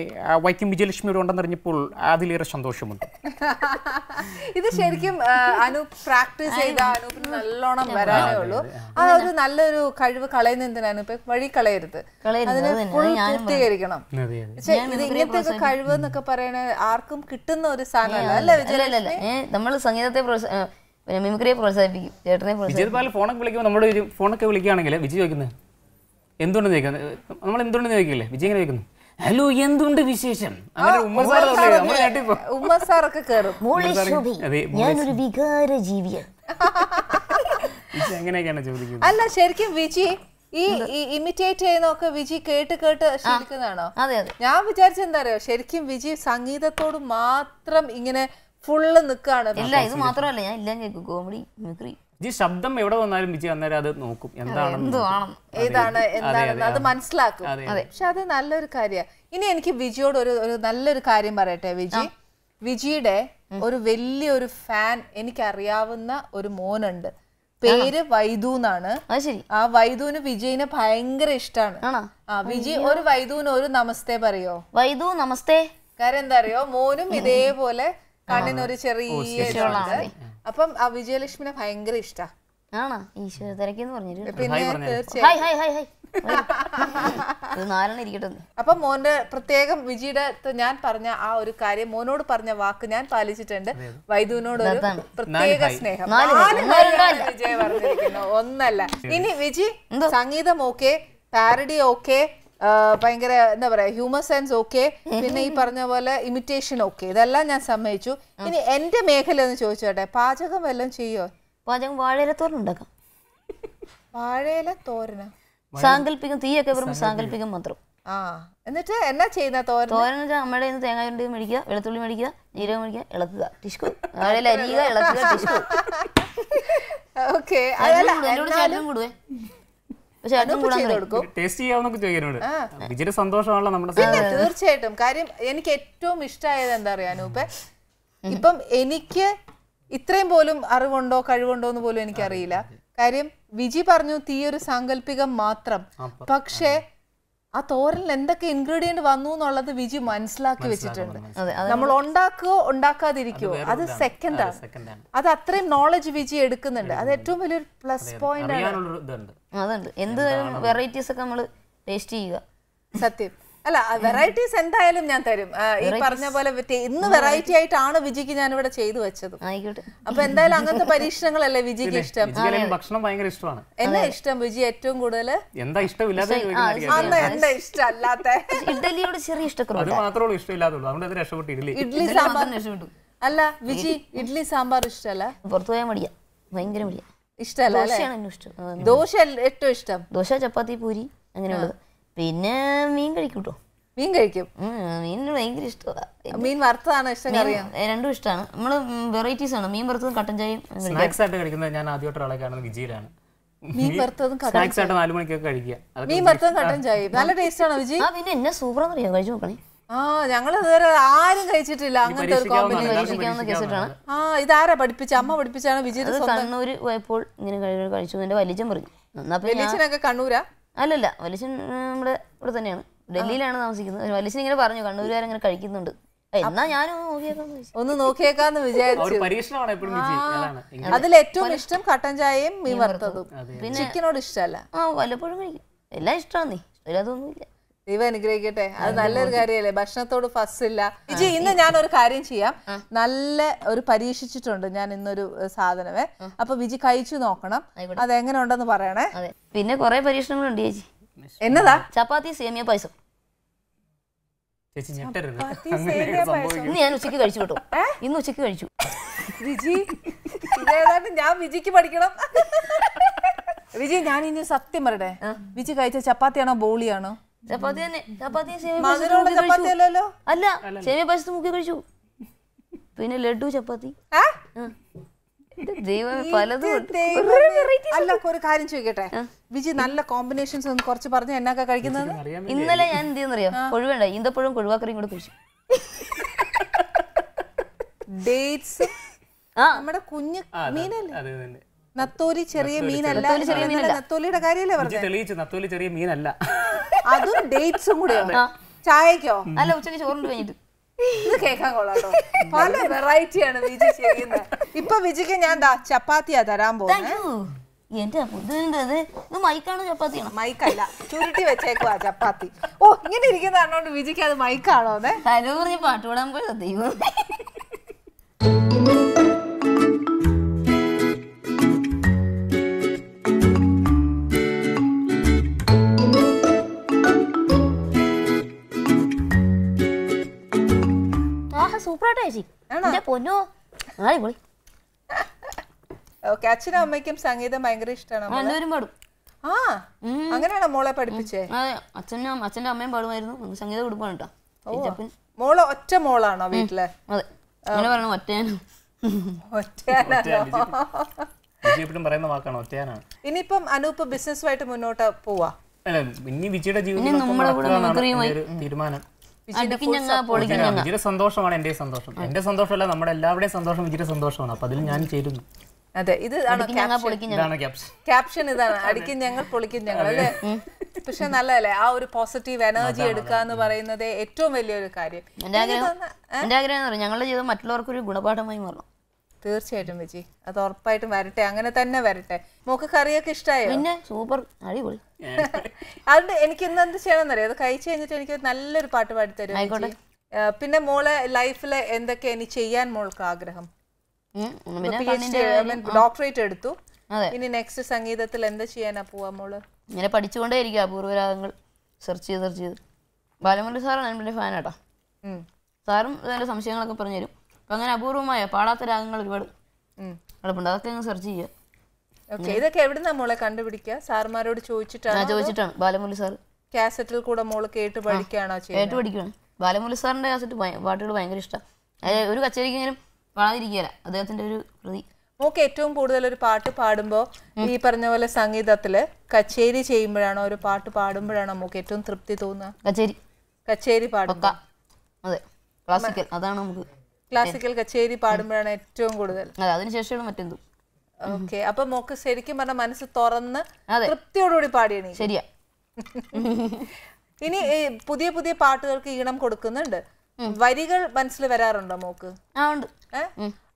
വൈക്കം വിജയലക്ഷ്മിയോട് ഉണ്ടെന്നറിഞ്ഞപ്പോൾ അതിലേറെ സന്തോഷമുണ്ട്. ഇത് ശരിക്കും അനു അനൂപ് പ്രാക്ടീസ് ചെയ്ത അനൂപിന് നല്ലോണം വരാനേ ഉള്ളൂ. ആ ഒരു നല്ലൊരു കഴിവ് കളയുന്ന എന്തിനാ ഇപ്പൊ വഴി കളയരുത്. അതിന് പൂർത്തീകരിക്കണം. അതെ ഇത് ഇങ്ങനത്തെ കഴിവ് എന്നൊക്കെ പറയണ ആർക്കും കിട്ടുന്ന ഒരു സാധനമല്ല. അല്ലേ അല്ല നമ്മൾ സംഗീതത്തെ പിന്നെ മിമിക്രിയെ പ്രോത്സാഹിപ്പിക്കും ചേട്ടനെ പ്രോത്സാഹിപ്പിക്കും. ഫോണൊക്കെ വിളിക്കുമ്പോൾ നമ്മുടെ ഒരു ഫോണൊക്കെ വിളിക്കുകയാണെങ്കിൽ വിജയ് ചോദിക്കുന്നത് എന്തുകൊണ്ട് ചോദിക്കുന്നത് നമ്മൾ എന്തുകൊണ്ട് ചോദിക്കില്ലേ? വിജയ് ഇങ്ങനെ ചോദിക്കുന്നു. ഹലോ എന്തുണ്ട് വിശേഷം? ഉമ്മ സാറൊക്കെ കേറും. ഞാനൊരു വികാര ജീവിയാണ് വിജയ് അങ്ങനെയൊക്കെയാണ് ചോദിക്കുന്നത്. അല്ല ശരിക്കും വിജി ഈ ഇമിറ്റേറ്റ് ചെയ്യുന്നതൊക്കെ വിജി കേട്ട് കേട്ട് ശീലിക്കുന്നതാണോ അതെ ഞാൻ വിചാരിച്ചെന്താ അറിയോ? ശരിക്കും വിജി സംഗീതത്തോട് മാത്രം ഇങ്ങനെ ഫുള്ള് നിക്കാണ് ഇല്ല ഇത് മാത്രമല്ല ഞാൻ ഇല്ല കേൾക്കും കോമഡി മിമിക്രി ഈ ശബ്ദം എവിടെ വന്നാലും വിജയ് അന്നേരം അത് നോക്കും. എന്താണ് എന്ത് ഏതാണ് എന്താണെന്ന് അത് മനസ്സിലാക്കും. പക്ഷെ അത് നല്ലൊരു കാര്യമാണ്. ഇനി എനിക്ക് വിജിയോട് ഒരു ഒരു നല്ലൊരു കാര്യം പറയട്ടെ വിജി. വിജിയുടെ ഒരു വലിയൊരു ഫാൻ എനിക്കറിയാവുന്ന ഒരു മോനുണ്ട്. പേര് വൈദു എന്നാണ്. ആ വൈദുവിന് വിജയിനെ ഭയങ്കര ഇഷ്ടമാണ് ആ വിജി ഒരു വൈദുവിന് ഒരു നമസ്തേ പറയോ? വൈദു നമസ്തേ. കാര്യം എന്താ അറിയോ? മോനും ഇതേപോലെ കണ്ണിനൊരു ചെറിയ അപ്പം ആ വിജയലക്ഷ്മിനെ ഭയങ്കര ഇഷ്ടാ. ആണോ? ഈശ്വര തിരക്കെന്ന് ഒന്ന്. അപ്പം മോന്റെ പ്രത്യേകം വിജിയുടെ ഞാൻ പറഞ്ഞ ആ ഒരു കാര്യം മോനോട് പറഞ്ഞ വാക്ക് ഞാൻ പാലിച്ചിട്ടുണ്ട്. വൈദുവിനോട് ഒരു പ്രത്യേക സ്നേഹം. വിജയ് പറഞ്ഞിരിക്കുന്നത്. ഒന്നല്ല. ഇനി വിജി സംഗീതം ഓക്കെ പാരഡി ഓക്കെ ഭയങ്കര എന്താ പറയാ ഹ്യൂമർ സെൻസ് ഓക്കെ പിന്നെ ഈ പറഞ്ഞ പോലെ ഇമിറ്റേഷൻ ഓക്കെ ഇതെല്ലാം ഞാൻ സമ്മതിച്ചു. ഇനി എന്റെ മേഖല എന്ന് ചോദിച്ചോട്ടെ. പാചകം വല്ലതും ചെയ്യോ? പാചകം വാഴയില ഉണ്ടാക്കാം. വാഴയില തോരന സാങ്കല്പികം തീയൊക്കെ വെറും സാങ്കല്പികം. മാത്രം. ആ എന്നിട്ട് എന്നാ ചെയ്യുന്ന തോരൻ തോരൻ വെച്ചാൽ അമ്മയുടെ നിന്ന് തേങ്ങ മേടിക്കുക വെളുത്തുള്ളി മേടിക്കുക ജീരകം മേടിക്കുക ഇളക്കുക ടിഷ്കു. വാഴയില അരിയുക ഇളക്കുക ടിഷ്കു. ഓക്കെ കൂടുവേ. പക്ഷെ ടേസ്റ്റ് ചെയ്യാവുന്നൊക്കെ ചോദിക്കാനുണ്ട് വിജയുടെ സന്തോഷമാണല്ലോ നമ്മുടെ തീർച്ചയായിട്ടും. കാര്യം എനിക്ക് ഏറ്റവും ഇഷ്ടമായത് എന്താ പറയാ അനൂപ്? ഇപ്പം എനിക്ക് ഇത്രയും പോലും അറിവുണ്ടോ കഴിവുണ്ടോ എന്ന് പോലും എനിക്കറിയില്ല. കാര്യം വിജി പറഞ്ഞു തീ ഒരു സാങ്കല്പികം മാത്രം. പക്ഷേ ആ തോരനിൽ എന്തൊക്കെ ഇൻഗ്രീഡിയന്റ് വന്നു എന്നുള്ളത് വിജി മനസ്സിലാക്കി വെച്ചിട്ടുണ്ട്. നമ്മൾ ഉണ്ടാക്കുകയോ ഉണ്ടാക്കാതിരിക്കുവോ അത് സെക്കൻഡ് ആണ്. സെക്കൻഡാണ് അത് അത്രയും നോളജ് വിജി എടുക്കുന്നുണ്ട്. അത് ഏറ്റവും വലിയൊരു പ്ലസ് പോയിന്റ് ആണ്. അതുണ്ട്. എന്ത് വെറൈറ്റീസ് ഒക്കെ നമ്മൾ ടേസ്റ്റ് ചെയ്യുക? സത്യം. അല്ല വെറൈറ്റീസ് എന്തായാലും ഞാൻ തരും. ഈ പറഞ്ഞ പോലെ ഇന്ന് വെറൈറ്റി ആയിട്ടാണ് വിജിക്ക് ഞാൻ ഇവിടെ ചെയ്തു വെച്ചത്. അപ്പൊ എന്തായാലും അങ്ങനത്തെ പരീക്ഷണങ്ങളല്ലേ വിജിക്ക് ഇഷ്ടം? ഭക്ഷണം ഭയങ്കര ഇഷ്ടമാണ്. എന്നാ ഇഷ്ടം വിജി ഏറ്റവും കൂടുതൽ? എന്താ ഇഷ്ടമില്ലാതെ ചോദിക്കുന്ന അന്ന് എന്താ ഇഷ്ടം ഇഡ്ഡലിയോട് ചെറിയ ഇഷ്ടക്കുറവ് ഇഷ്ടമില്ലാത്തുള്ളൂ രക്ഷപ്പെട്ട് ഇഡ്ഡലി. ഇഡ്ഡലി സാമ്പാർ. അല്ല വിജി ഇഡ്ഡലി സാമ്പാർ ഇഷ്ടമല്ല? പുറത്തു പോയാൽ മടിയാ. ഭയങ്കര മടിയാ. ഇഷ്ടമല്ല ഇഷ്ടം. ദോശ ഏറ്റവും ഇഷ്ടം. ദോശ ചപ്പാത്തി പൂരി അങ്ങനെയുള്ളത്. പിന്നെ മീൻ കഴിക്കും കേട്ടോ മീൻ കഴിക്കും. മീൻ ഭയങ്കര ഇഷ്ടമാണ് മീൻ വറുത്തതാണ് ഇഷ്ടം? രണ്ടും ഇഷ്ടമാണ് നമ്മൾ വെറൈറ്റീസ് ആണ്. മീൻ വറുത്തതും കട്ടൻ ചായയും സ്നാക്സ് ആയിട്ട് കഴിക്കുന്നത് ഞാൻ ആദ്യമായിട്ട് ഒരാളെ കാണുന്നത് വിജിയിലാണ്. മീൻ വറുത്തതും കട്ടൻ സ്നാക്സ് ആയിട്ട് നാല് മണിക്കൊക്കെ കഴിക്കുക. മീൻ വറുത്തതും കട്ടൻ ചായ നല്ല ടേസ്റ്റ് ആണോ വിജി? ആ പിന്നെ എന്നെ സൂപ്പറാന്ന് അറിയാം? കഴിച്ചു നോക്കണേ ആ ഞങ്ങൾ ഇതുവരെ ആരും കഴിച്ചിട്ടില്ല. അങ്ങനത്തെ ഒരു കോമ്പിനേഷൻ കേസിട്ടാണ് ആ ഇതാരാ പഠിപ്പിച്ച? അമ്മ പഠിപ്പിച്ചാണ് സ്വന്തം? കണ്ണൂര് പോയപ്പോൾ ഇങ്ങനെ കഴി- കഴിച്ചു. എന്റെ വലിച്ചൻ പറഞ്ഞു. വലിയച്ഛനൊക്കെ കണ്ണൂരാ? അല്ലല്ല വലിച്ചൻ നമ്മുടെ ഇവിടെ തന്നെയാണ്. ഡൽഹിയിലാണ് താമസിക്കുന്നത്. വലിച്ചൻ ഇങ്ങനെ പറഞ്ഞു കണ്ണൂരുകാർ കഴിക്കുന്നുണ്ട്. ഏ, എന്നാ ഞാനും ഒന്ന് നോക്കിയേക്കാന്ന് ഒരു വിചാരിച്ചു അതിൽ ഏറ്റവും ഇഷ്ടം കട്ടൻ ചായയും മീൻ വറുത്തതും. ചിക്കനോട് ഇഷ്ടമല്ല. ആ വല്ലപ്പോഴും കഴിക്കും. എല്ലാം ഇഷ്ടമാണ് ഇല്ലാതൊന്നുമില്ല ദൈവം അനുഗ്രഹിക്കട്ടെ. അത് നല്ലൊരു കാര്യമല്ലേ? ഭക്ഷണത്തോട് ഫസ് ഇല്ല വിജി ഇന്ന് ഞാൻ ഒരു കാര്യം ചെയ്യാം. നല്ല ഒരു പരീക്ഷിച്ചിട്ടുണ്ട് ഞാൻ ഇന്നൊരു സാധനമേ. അപ്പൊ വിജി കഴിച്ചു നോക്കണം. അത് എങ്ങനെ ഉണ്ടെന്ന് പറയണേ. അതെ. പിന്നെ കുറെ പരീക്ഷണങ്ങളുണ്ട് ചേച്ചി. എന്നതാ? ചപ്പാത്തി സേമിയ പായസം. സേമിയ. ഇന്ന് ഞാൻ ഉച്ചയ്ക്ക് കഴിച്ചു കേട്ടോ. ഇന്ന് ഉച്ചയ്ക്ക് കഴിച്ചു. വിജി ഇതേതാണ്ട് ഞാൻ വിജിക്ക് പഠിക്കണം. വിജി ഞാൻ ഇനി സത്യം പറയട്ടെ. വിജി കഴിച്ച ചപ്പാത്തിയാണോ ബോളിയാണോ? ചപ്പാത്തി തന്നെ ചപ്പാത്തി അല്ല സേമിയ പായസത്തിൽ മുക്കി കഴിച്ചു. പിന്നെ ലഡു ചപ്പാത്തി. ദൈവം പലതും അല്ല ഒരു കാര്യം ചോദിക്കട്ടെ? വിജി നല്ല കോമ്പിനേഷൻസ് ഒന്ന് കുറച്ച് പറഞ്ഞു എന്നൊക്കെ കഴിക്കുന്നത്? ഇന്നലെ ഞാൻ എന്ത് ചെയ്യുന്നറിയോ? കൊഴുവേണ്ട ഈന്തപ്പഴവും കൊഴുവാക്കറിയും കൂടെ കഴിച്ചു. ഡേറ്റ്സ് ആ. നമ്മുടെ കുഞ്ഞ് മീനല്ലേ? അത് തന്നെ നത്തോലി ചെറിയ മീനല്ല നത്തോലിയുടെ തെളിയിച്ചു നത്തോലി ചെറിയ മീനല്ല. അതും ഡേറ്റ്സും കൂടെയോ ചായക്കോ? അല്ല ഉച്ചയ്ക്ക് ചോറിന് കഴിഞ്ഞിട്ട്. ഇത് കേൾക്കാൻ കൊള്ളാട്ടോ. പല വെറൈറ്റിയാണ് വിജി ചെയ്യുന്നത്. ഇപ്പൊ വിജിക്ക് ഞാൻ ദാ ചപ്പാത്തിയാ തരാൻ പോകുന്നത്. എന്റെ ഇത് എന്താ ഇത്? ഇത് മൈക്കാണോ ചപ്പാത്തിയാണോ? മൈക്കല്ല ചുരുട്ടി വെച്ചേക്കുവാ ചപ്പാത്തി. ഓ ഇങ്ങനെ ഇരിക്കുന്ന വിജിക്ക് അത് മൈക്കാണോ അതെ ഹലോ പറഞ്ഞ് ചേച്ചി? എന്റെ പൊന്നു. പൊളി. ഓക്കെ അച്ഛനും അമ്മയ്ക്കും സംഗീതം ഭയങ്കര ഇഷ്ടമാണ് പാടും. ആ അങ്ങനെയാണോ മോളെ പഠിപ്പിച്ചേ? അതെ അച്ഛനും അച്ഛന്റെ അമ്മയും പാടുമായിരുന്നു. സംഗീത കൊടുക്കണം കേട്ടോ. മോൾ ഒറ്റ മോളാണോ വീട്ടിൽ? അതെ. അങ്ങനെ പറയണം ഒറ്റയാനും എപ്പോഴും പറയുന്ന വാക്കാണ് ഒറ്റയാനാണ്. ഇനിയിപ്പം അനൂപ്പ് ബിസിനസ്സുമായിട്ട് മുന്നോട്ട് പോവാ. ഇനി വിജിയുടെ ജീവിതം തീരുമാനം. വിജിയുടെ- സന്തോഷമാണ് എന്റെ സന്തോഷം. എന്റെ സന്തോഷമല്ല നമ്മുടെ എല്ലാവരുടെയും സന്തോഷം വിജയുടെ സന്തോഷമാണ്. അപ്പൊ അതിൽ ഞാൻ ചേരുന്നു. അതെ ഇത് ക്യാപ്ഷൻ. ഇതാണ്. അടിക്കും ഞങ്ങൾ പൊളിക്കും ഞങ്ങൾ അല്ലേ? പക്ഷെ നല്ലതല്ലേ? ആ ഒരു പോസിറ്റീവ് എനർജി എടുക്കുക എന്ന് പറയുന്നത് ഏറ്റവും വലിയൊരു കാര്യം. എന്റെ ആഗ്രഹം ഞങ്ങളുടെ ജീവിതം മറ്റുള്ളവർക്കൊരു ഗുണപാഠമായി മാറണം തീർച്ചയായിട്ടും വിജി. അത് ഉറപ്പായിട്ടും വരട്ടെ. അങ്ങനെ തന്നെ വരട്ടെ. മോക്ക് കറിയൊക്കെ ഇഷ്ടമായോ പിന്നെ സൂപ്പർ. അടിപൊളി. അതുകൊണ്ട് എനിക്ക് ഇന്ന് എന്ത് ചെയ്യണമെന്നറിയോ? അത് കഴിച്ചു കഴിഞ്ഞിട്ട് എനിക്ക് നല്ലൊരു പാട്ട് പാടിത്തരും തരും പിന്നെ മോളെ ലൈഫിൽ എന്തൊക്കെ ഇനി ചെയ്യാൻ മോൾക്ക് ആഗ്രഹം? ഡോക്ടറേറ്റ് എടുത്തു. ഇനി നെക്സ്റ്റ് സംഗീതത്തിൽ എന്താ ചെയ്യാനാ പോവാ മോൾ? ഇങ്ങനെ പഠിച്ചുകൊണ്ടേ ഇരിക്കുക അപൂർവരാഗങ്ങൾ. സെർച്ച് ചെയ്ത് സെർച്ച് ചെയ്ത്. ബാലമുരളി സാറാണ് എന്റെ ഫാനാട്ടോ. സാറും അതിന്റെ സംശയങ്ങളൊക്കെ പറഞ്ഞു തരും അപ്പം അങ്ങനെ അപൂർവമായ പാടാത്ത രാഗങ്ങൾ ഒരുപാട്. എളുപ്പമുണ്ട് അതൊക്കെ അങ്ങ് സെർച്ച് ചെയ്യുക ഓക്കെ ഇതൊക്കെ എവിടുന്നാ മോളെ കണ്ടുപിടിക്കുക സാർമാരോട് ചോദിച്ചിട്ടാണ് ചോദിച്ചിട്ടാണ്. ബാലമുരളി സാർ കാസറ്റിൽ കൂടെ മോൾ കേട്ട് പഠിക്കുകയാണോ കേട്ട് പഠിക്കുകയാണ്. ബാലമുരളി സാറിന്റെ കാസറ്റ് പാട്ടുകൾ ഭയങ്കര ഇഷ്ടമാണ് ഒരു കച്ചേരിക്കെങ്കിലും പാടാതിരിക്കുകയല്ല. അദ്ദേഹത്തിന്റെ ഒരു കൃതി. മോക്ക് ഏറ്റവും കൂടുതൽ ഒരു പാട്ട് പാടുമ്പോ ഈ പറഞ്ഞ പോലെ സംഗീതത്തിൽ കച്ചേരി ചെയ്യുമ്പോഴാണോ ഒരു പാട്ട് പാടുമ്പോഴാണോ മോക്ക് ഏറ്റവും തൃപ്തി തോന്നുക? കച്ചേരി. കച്ചേരി പാടുക അതെ. ക്ലാസിക്കൽ അതാണ് നമുക്ക് ക്ലാസിക്കൽ കച്ചേരി പാടുമ്പോഴാണ് ഏറ്റവും കൂടുതൽ. അതെ അതിനുശേഷമാണ് മറ്റെന്തും ഓക്കെ അപ്പൊ മോക്ക് ശരിക്കും പറഞ്ഞ മനസ്സ് തുറന്ന്. തൃപ്തിയോടുകൂടി പാടിയണി ശരിയാ. ഇനി ഈ പുതിയ പുതിയ പാട്ടുകൾക്ക് ഈണം കൊടുക്കുന്നുണ്ട്. വരികൾ മനസ്സിൽ വരാറുണ്ടോ മോക്ക്? ആ ഉണ്ട്.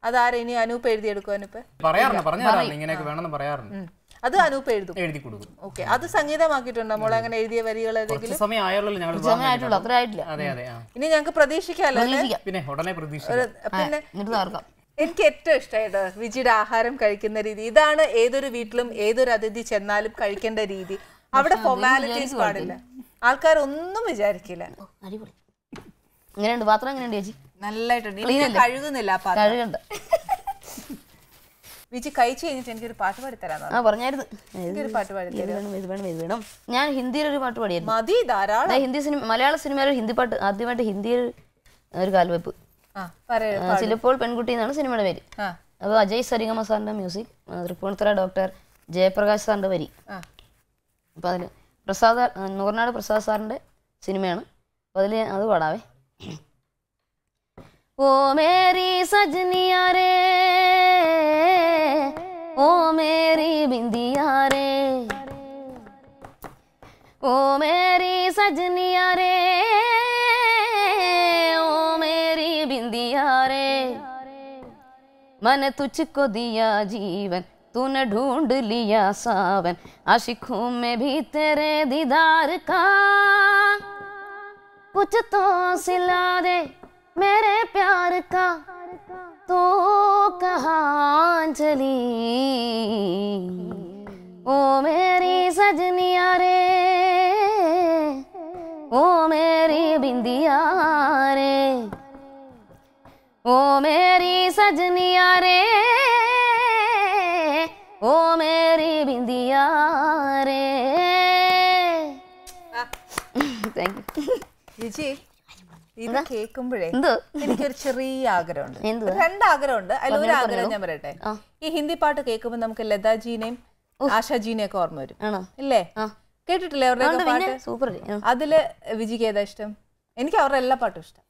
അതാരാ ഇനി അനൂപ് എഴുതിയെടുക്കും അനൂപ്? പറയാറുണ്ട് പറഞ്ഞു ഇങ്ങനെയൊക്കെ വേണമെന്ന് പറയാറുണ്ട്. അത് അനൂപ് എഴുതും. എഴുതി കൊടുക്കും. ഓക്കെ അത് സംഗീതമാക്കിയിട്ടുണ്ടോ? നമ്മൾ അങ്ങനെ എഴുതിയ വരികൾ ഏതെങ്കിലും? കുറച്ച് സമയം ആയുള്ളൂ ഞങ്ങൾ സമയമായിട്ടുള്ളൂ അത്ര ആയിട്ടില്ല. അതെ അതെ ഇനി ഞങ്ങൾക്ക് പ്രതീക്ഷിക്കാമല്ലോ പ്രതീക്ഷിക്കാം. പിന്നെ ഉടനെ പ്രതീക്ഷിക്കാം. പിന്നെ എനിക്ക് ഏറ്റവും ഇഷ്ടമായിട്ട് വിജിയുടെ ആഹാരം കഴിക്കുന്ന രീതി. ഇതാണ് ഏതൊരു വീട്ടിലും ഏതൊരു അതിഥി ചെന്നാലും കഴിക്കേണ്ട രീതി. അവിടെ ഫോർമാലിറ്റീസ് പാടില്ല. ആൾക്കാർ ഒന്നും വിചാരിക്കില്ല. എങ്ങനെയുണ്ട് പാത്രം എങ്ങനെയുണ്ട് ചേച്ചി? നല്ലതായിട്ടുണ്ട് കഴുകുന്നില്ല പാത്രം. കഴുകണ്ട. വിജി കഴിച്ചു കഴിഞ്ഞിട്ട് എനിക്കൊരു പാട്ട് പാടി ആ പറഞ്ഞായിരുന്നു. എനിക്കൊരു പാട്ട് പാടി ഇത് വേണം ഇത് വേണം ഇത് വേണം. ഞാൻ ഹിന്ദിയിൽ ഒരു പാട്ട് പാടിയായിരുന്നു. മതി ധാരാളം. ഹിന്ദി സിനിമ മലയാള സിനിമയിൽ ഹിന്ദി പാട്ട് ആദ്യമായിട്ട് ഹിന്ദിയിൽ ഒരു കാൽവെപ്പ്. ചിലപ്പോൾ പെൺകുട്ടി എന്നാണ് സിനിമയുടെ പേര്. അപ്പോൾ അജയ് സരിഗമ സാറിന്റെ മ്യൂസിക് തൃപ്പൂണിത്തുറ ഡോക്ടർ ജയപ്രകാശ് സാറിന്റെ വരി. അപ്പോൾ അതിൽ പ്രസാദ് നൂറിനാട് പ്രസാദ് സാറിന്റെ സിനിമയാണ്. അപ്പോൾ അതിൽ അത് പാടാവേ. ഓ മേരി സജനിയാ रे ओ मेरी बिंदिया रे। ओ मेरी सजनिया रे। ओ मेरी बिंदिया रे। मैंने तुझको दिया जीवन, तूने ढूंढ लिया सावन। आशिकों में भी तेरे दीदार का। कुछ तो सिला दे मेरे प्यार का। तो कहाँ चली ओ मेरी सजनिया रे ओ मेरी बिंदिया रे ओ मेरी सजनिया रे ओ मेरी बिंदिया रे। थैंक यू जी। ഇത് കേൾക്കുമ്പോഴേ എനിക്കൊരു ചെറിയ ആഗ്രഹമുണ്ട്. രണ്ടാഗ്രഹമുണ്ട്. അതിൽ ഒരു ആഗ്രഹം ഞാൻ പറയട്ടെ. ഈ ഹിന്ദി പാട്ട് കേൾക്കുമ്പോൾ നമുക്ക് ലതാജീനെയും ആശാജീനെയും ഒക്കെ ഓർമ്മ വരും. ഇല്ലേ? കേട്ടിട്ടില്ലേ അവരുടെ പാട്ട്? സൂപ്പർ അതിൽ വിജിക്ക് ഏതാ ഇഷ്ടം? എനിക്ക് അവരുടെ എല്ലാ പാട്ടും ഇഷ്ടം.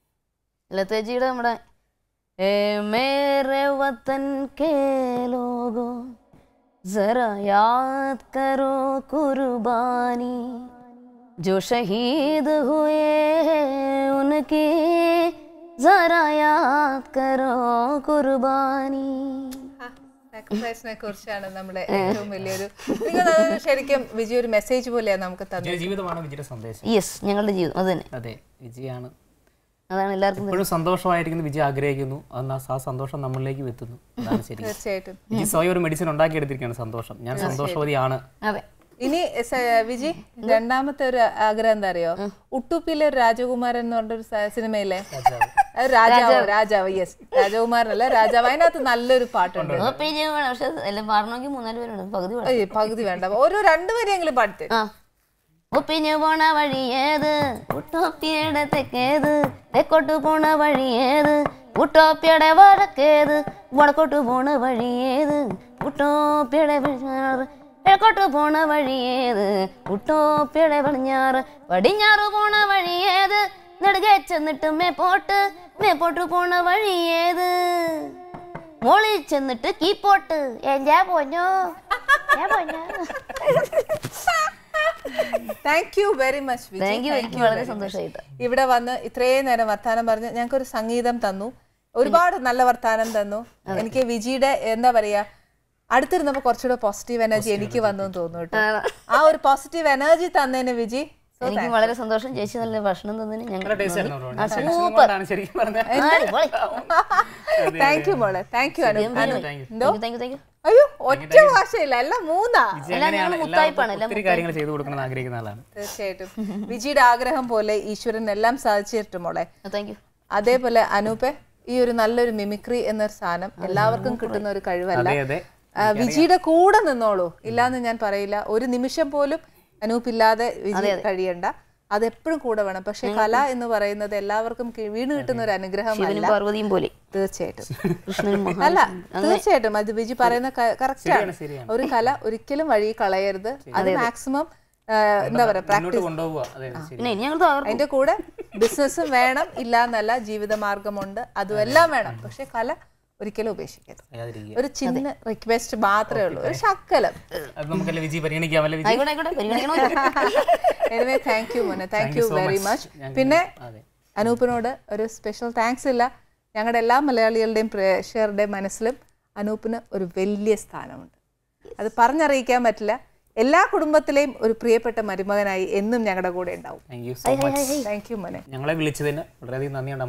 ലതാജിയുടെ നമ്മുടെ മേരെ വതൻ കേ ലോഗോ ജറ യാത് കരോ കുർബാനി. जो शहीद हुए हैं उनकी जरा याद करो कुर्बानी സാക്രിഫൈസിനെ കുറിച്ചാണ് നമ്മുടെ ഏറ്റവും വലിയൊരു എനിക്ക് തോന്നുന്നു ശരിക്കും വിജി ഒരു മെസ്സേജ് പോലെയാണ് നമുക്ക് തന്നത് വിജയ ജീവിതമാണ് വിജയുടെ സന്ദേശം യെസ് ഞങ്ങളുടെ ജീവിതം അത് തന്നെ അതെ വിജയാണ് അതാണ് എല്ലാവർക്കും എപ്പോഴും സന്തോഷമായിരിക്കുന്ന വിജയ് ആഗ്രഹിക്കുന്നു എന്നാൽ ആ സന്തോഷം നമ്മളിലേക്ക് എത്തുന്നു അതാണ് ശരി തീർച്ചയായിട്ടും വിജയ് സ്വയം ഒരു മെഡിസിൻ ഉണ്ടാക്കിയെടുത്തിരിക്കുകയാണ് സന്തോഷം ഞാൻ സന്തോഷവതിയാണ് അതെ ഇനി വിജി രണ്ടാമത്തെ ഒരു ആഗ്രഹം എന്താ അറിയോ ഉട്ടുപ്പിയിലെ ഒരു രാജകുമാരൻ എന്ന് പറഞ്ഞൊരു സിനിമയിലെ അത് രാജാവ് രാജാവ്. യെസ് രാജകുമാരനല്ല രാജാവ്. അതിനകത്ത് നല്ലൊരു പാട്ടുണ്ട്. ഓ, പേജ് വേണം. പക്ഷെ എല്ലാം മൂന്നാൽ പേരുണ്ട്. പകുതി വേണ്ട. ഓരോ രണ്ടുപേരെങ്കിലും വരെയെങ്കിലും പാട്ട് ഒപ്പിഞ്ഞു പോണ വഴി ഏത്? ഉട്ടോപ്പിയുടെ തെക്കേത്? തെക്കോട്ട് പോണ വഴി ഏത്? ഉട്ടോപ്പിയുടെ വടക്കേത്? വടക്കോട്ട് പോണ വഴി ഏത്? ഉട്ടോപ്പിയുടെ കിഴക്കോട്ട് പോണ വഴിയേത്? കുട്ടോപ്പിയുടെ പടിഞ്ഞാറ് പടിഞ്ഞാറ് പോണ വഴിയേത്? നെടുകെ ചെന്നിട്ട് മേപ്പോട്ട് മേപ്പോട്ട് പോണ വഴിയേത്? മോളിൽ ചെന്നിട്ട് കീപ്പോട്ട്. എന്റെ പോഞ്ഞോ ഞാൻ പൊന്നോ? താങ്ക് യു വെരി മച്ച് എനിക്ക് വളരെ സന്തോഷമായിട്ട്. ഇവിടെ വന്ന് ഇത്രയും നേരം വർത്താനം പറഞ്ഞ് ഞങ്ങൾക്കൊരു സംഗീതം തന്നു. ഒരുപാട് നല്ല വർത്താനം തന്നു. എനിക്ക് വിജിയുടെ എന്താ പറയാ അടുത്തിരുന്നപ്പോ കുറച്ചുകൂടെ പോസിറ്റീവ് എനർജി എനിക്ക് വന്നു തോന്നുന്നു കേട്ടോ. ആ ഒരു പോസിറ്റീവ് എനർജി തന്നേനെ വിജി. എനിക്ക് വളരെ സന്തോഷം. ചേച്ചി നല്ല ഭക്ഷണം തന്നതിന് താങ്ക് യു മോളെ. താങ്ക് യു അയ്യോ ഒറ്റ ഭാഷയില്ല. എല്ലാം മൂന്നാ. കാര്യങ്ങൾ ചെയ്തു കൊടുക്കണം ആഗ്രഹിക്കുന്ന ആളാണ്. തീർച്ചയായിട്ടും. വിജിയുടെ ആഗ്രഹം പോലെ ഈശ്വരൻ എല്ലാം സാധിച്ചിട്ടു മോളെ. താങ്ക് യു അതേപോലെ അനൂപെ ഈ ഒരു നല്ലൊരു മിമിക്രി എന്നൊരു സാധനം എല്ലാവർക്കും കിട്ടുന്ന ഒരു കഴിവല്ല. അതെ അതെ. ആ, വിജിയുടെ കൂടെ നിന്നോളൂ. ഇല്ലാന്ന് ഞാൻ പറയില്ല. ഒരു നിമിഷം പോലും അനൂപ് ഇല്ലാതെ വിജി കഴിയണ്ട. അതെപ്പോഴും കൂടെ വേണം. പക്ഷെ കല എന്ന് പറയുന്നത് എല്ലാവർക്കും വീണ് കിട്ടുന്ന ഒരു അനുഗ്രഹമല്ല. ശിവനും പാർവതിയും പോലെ. തീർച്ചയായിട്ടും. അല്ല തീർച്ചയായിട്ടും. അത് വിജി പറയുന്ന കറക്റ്റ് ആണ്. ഒരു കല ഒരിക്കലും വഴി കളയരുത്. അത് മാക്സിമം എന്താ പറയാ പ്രാക്ടീസ് അതിന്റെ കൂടെ ബിസിനസ്സും വേണം ഇല്ല എന്നല്ല ജീവിതമാർഗമുണ്ട് അതും എല്ലാം വേണം പക്ഷെ കല ഒരിക്കലും ഉപേക്ഷിക്കരുത്. ഒരു ചിന്ന റിക്വസ്റ്റ് മാത്രമേ ഉള്ളൂ. ഒരു ശക്കലം എനിവേ താങ്ക് യു മോനെ. താങ്ക് യു വെരി മച്ച് പിന്നെ അനൂപിനോട് ഒരു സ്പെഷ്യൽ താങ്ക്സ് ഇല്ല. ഞങ്ങളുടെ എല്ലാ മലയാളികളുടെയും പ്രേക്ഷകരുടെയും മനസ്സിലും അനൂപിന് ഒരു വലിയ സ്ഥാനമുണ്ട്. അത് പറഞ്ഞറിയിക്കാൻ പറ്റില്ല. എല്ലാ കുടുംബത്തിലെയും ഒരു പ്രിയപ്പെട്ട മരുമകനായി എന്നും ഞങ്ങളുടെ കൂടെ ഉണ്ടാവും. താങ്ക് യു മോനെ. ഞങ്ങളെ വിളിച്ചതിന് വളരെയധികം നന്ദിയുണ്ട്.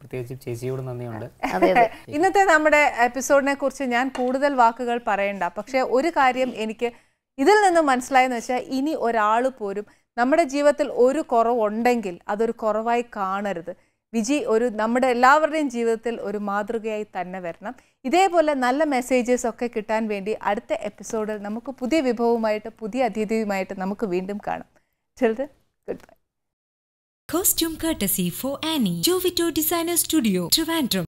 പ്രത്യേകിച്ച് ചേച്ചിയോടും നന്ദിയുണ്ട്. അതെ അതെ. ഇന്നത്തെ നമ്മുടെ എപ്പിസോഡിനെ കുറിച്ച് ഞാൻ കൂടുതൽ വാക്കുകൾ പറയണ്ട. പക്ഷെ ഒരു കാര്യം എനിക്ക് ഇതിൽ നിന്ന് മനസ്സിലായെന്ന് വെച്ചാൽ ഇനി ഒരാൾ പോലും നമ്മുടെ ജീവിതത്തിൽ ഒരു കുറവുണ്ടെങ്കിൽ അതൊരു കുറവായി കാണരുത്. വിജി ഒരു നമ്മുടെ എല്ലാവരുടെയും ജീവിതത്തിൽ ഒരു മാതൃകയായി തന്നെ വരണം. ഇതേപോലെ നല്ല മെസ്സേജസ് ഒക്കെ കിട്ടാൻ വേണ്ടി അടുത്ത എപ്പിസോഡിൽ നമുക്ക് പുതിയ വിഭവവുമായിട്ട് പുതിയ അതിഥിയുമായിട്ട് നമുക്ക് വീണ്ടും കാണാം. Children good bye costume courtesy for Annie Jovito designer studio Trivandrum.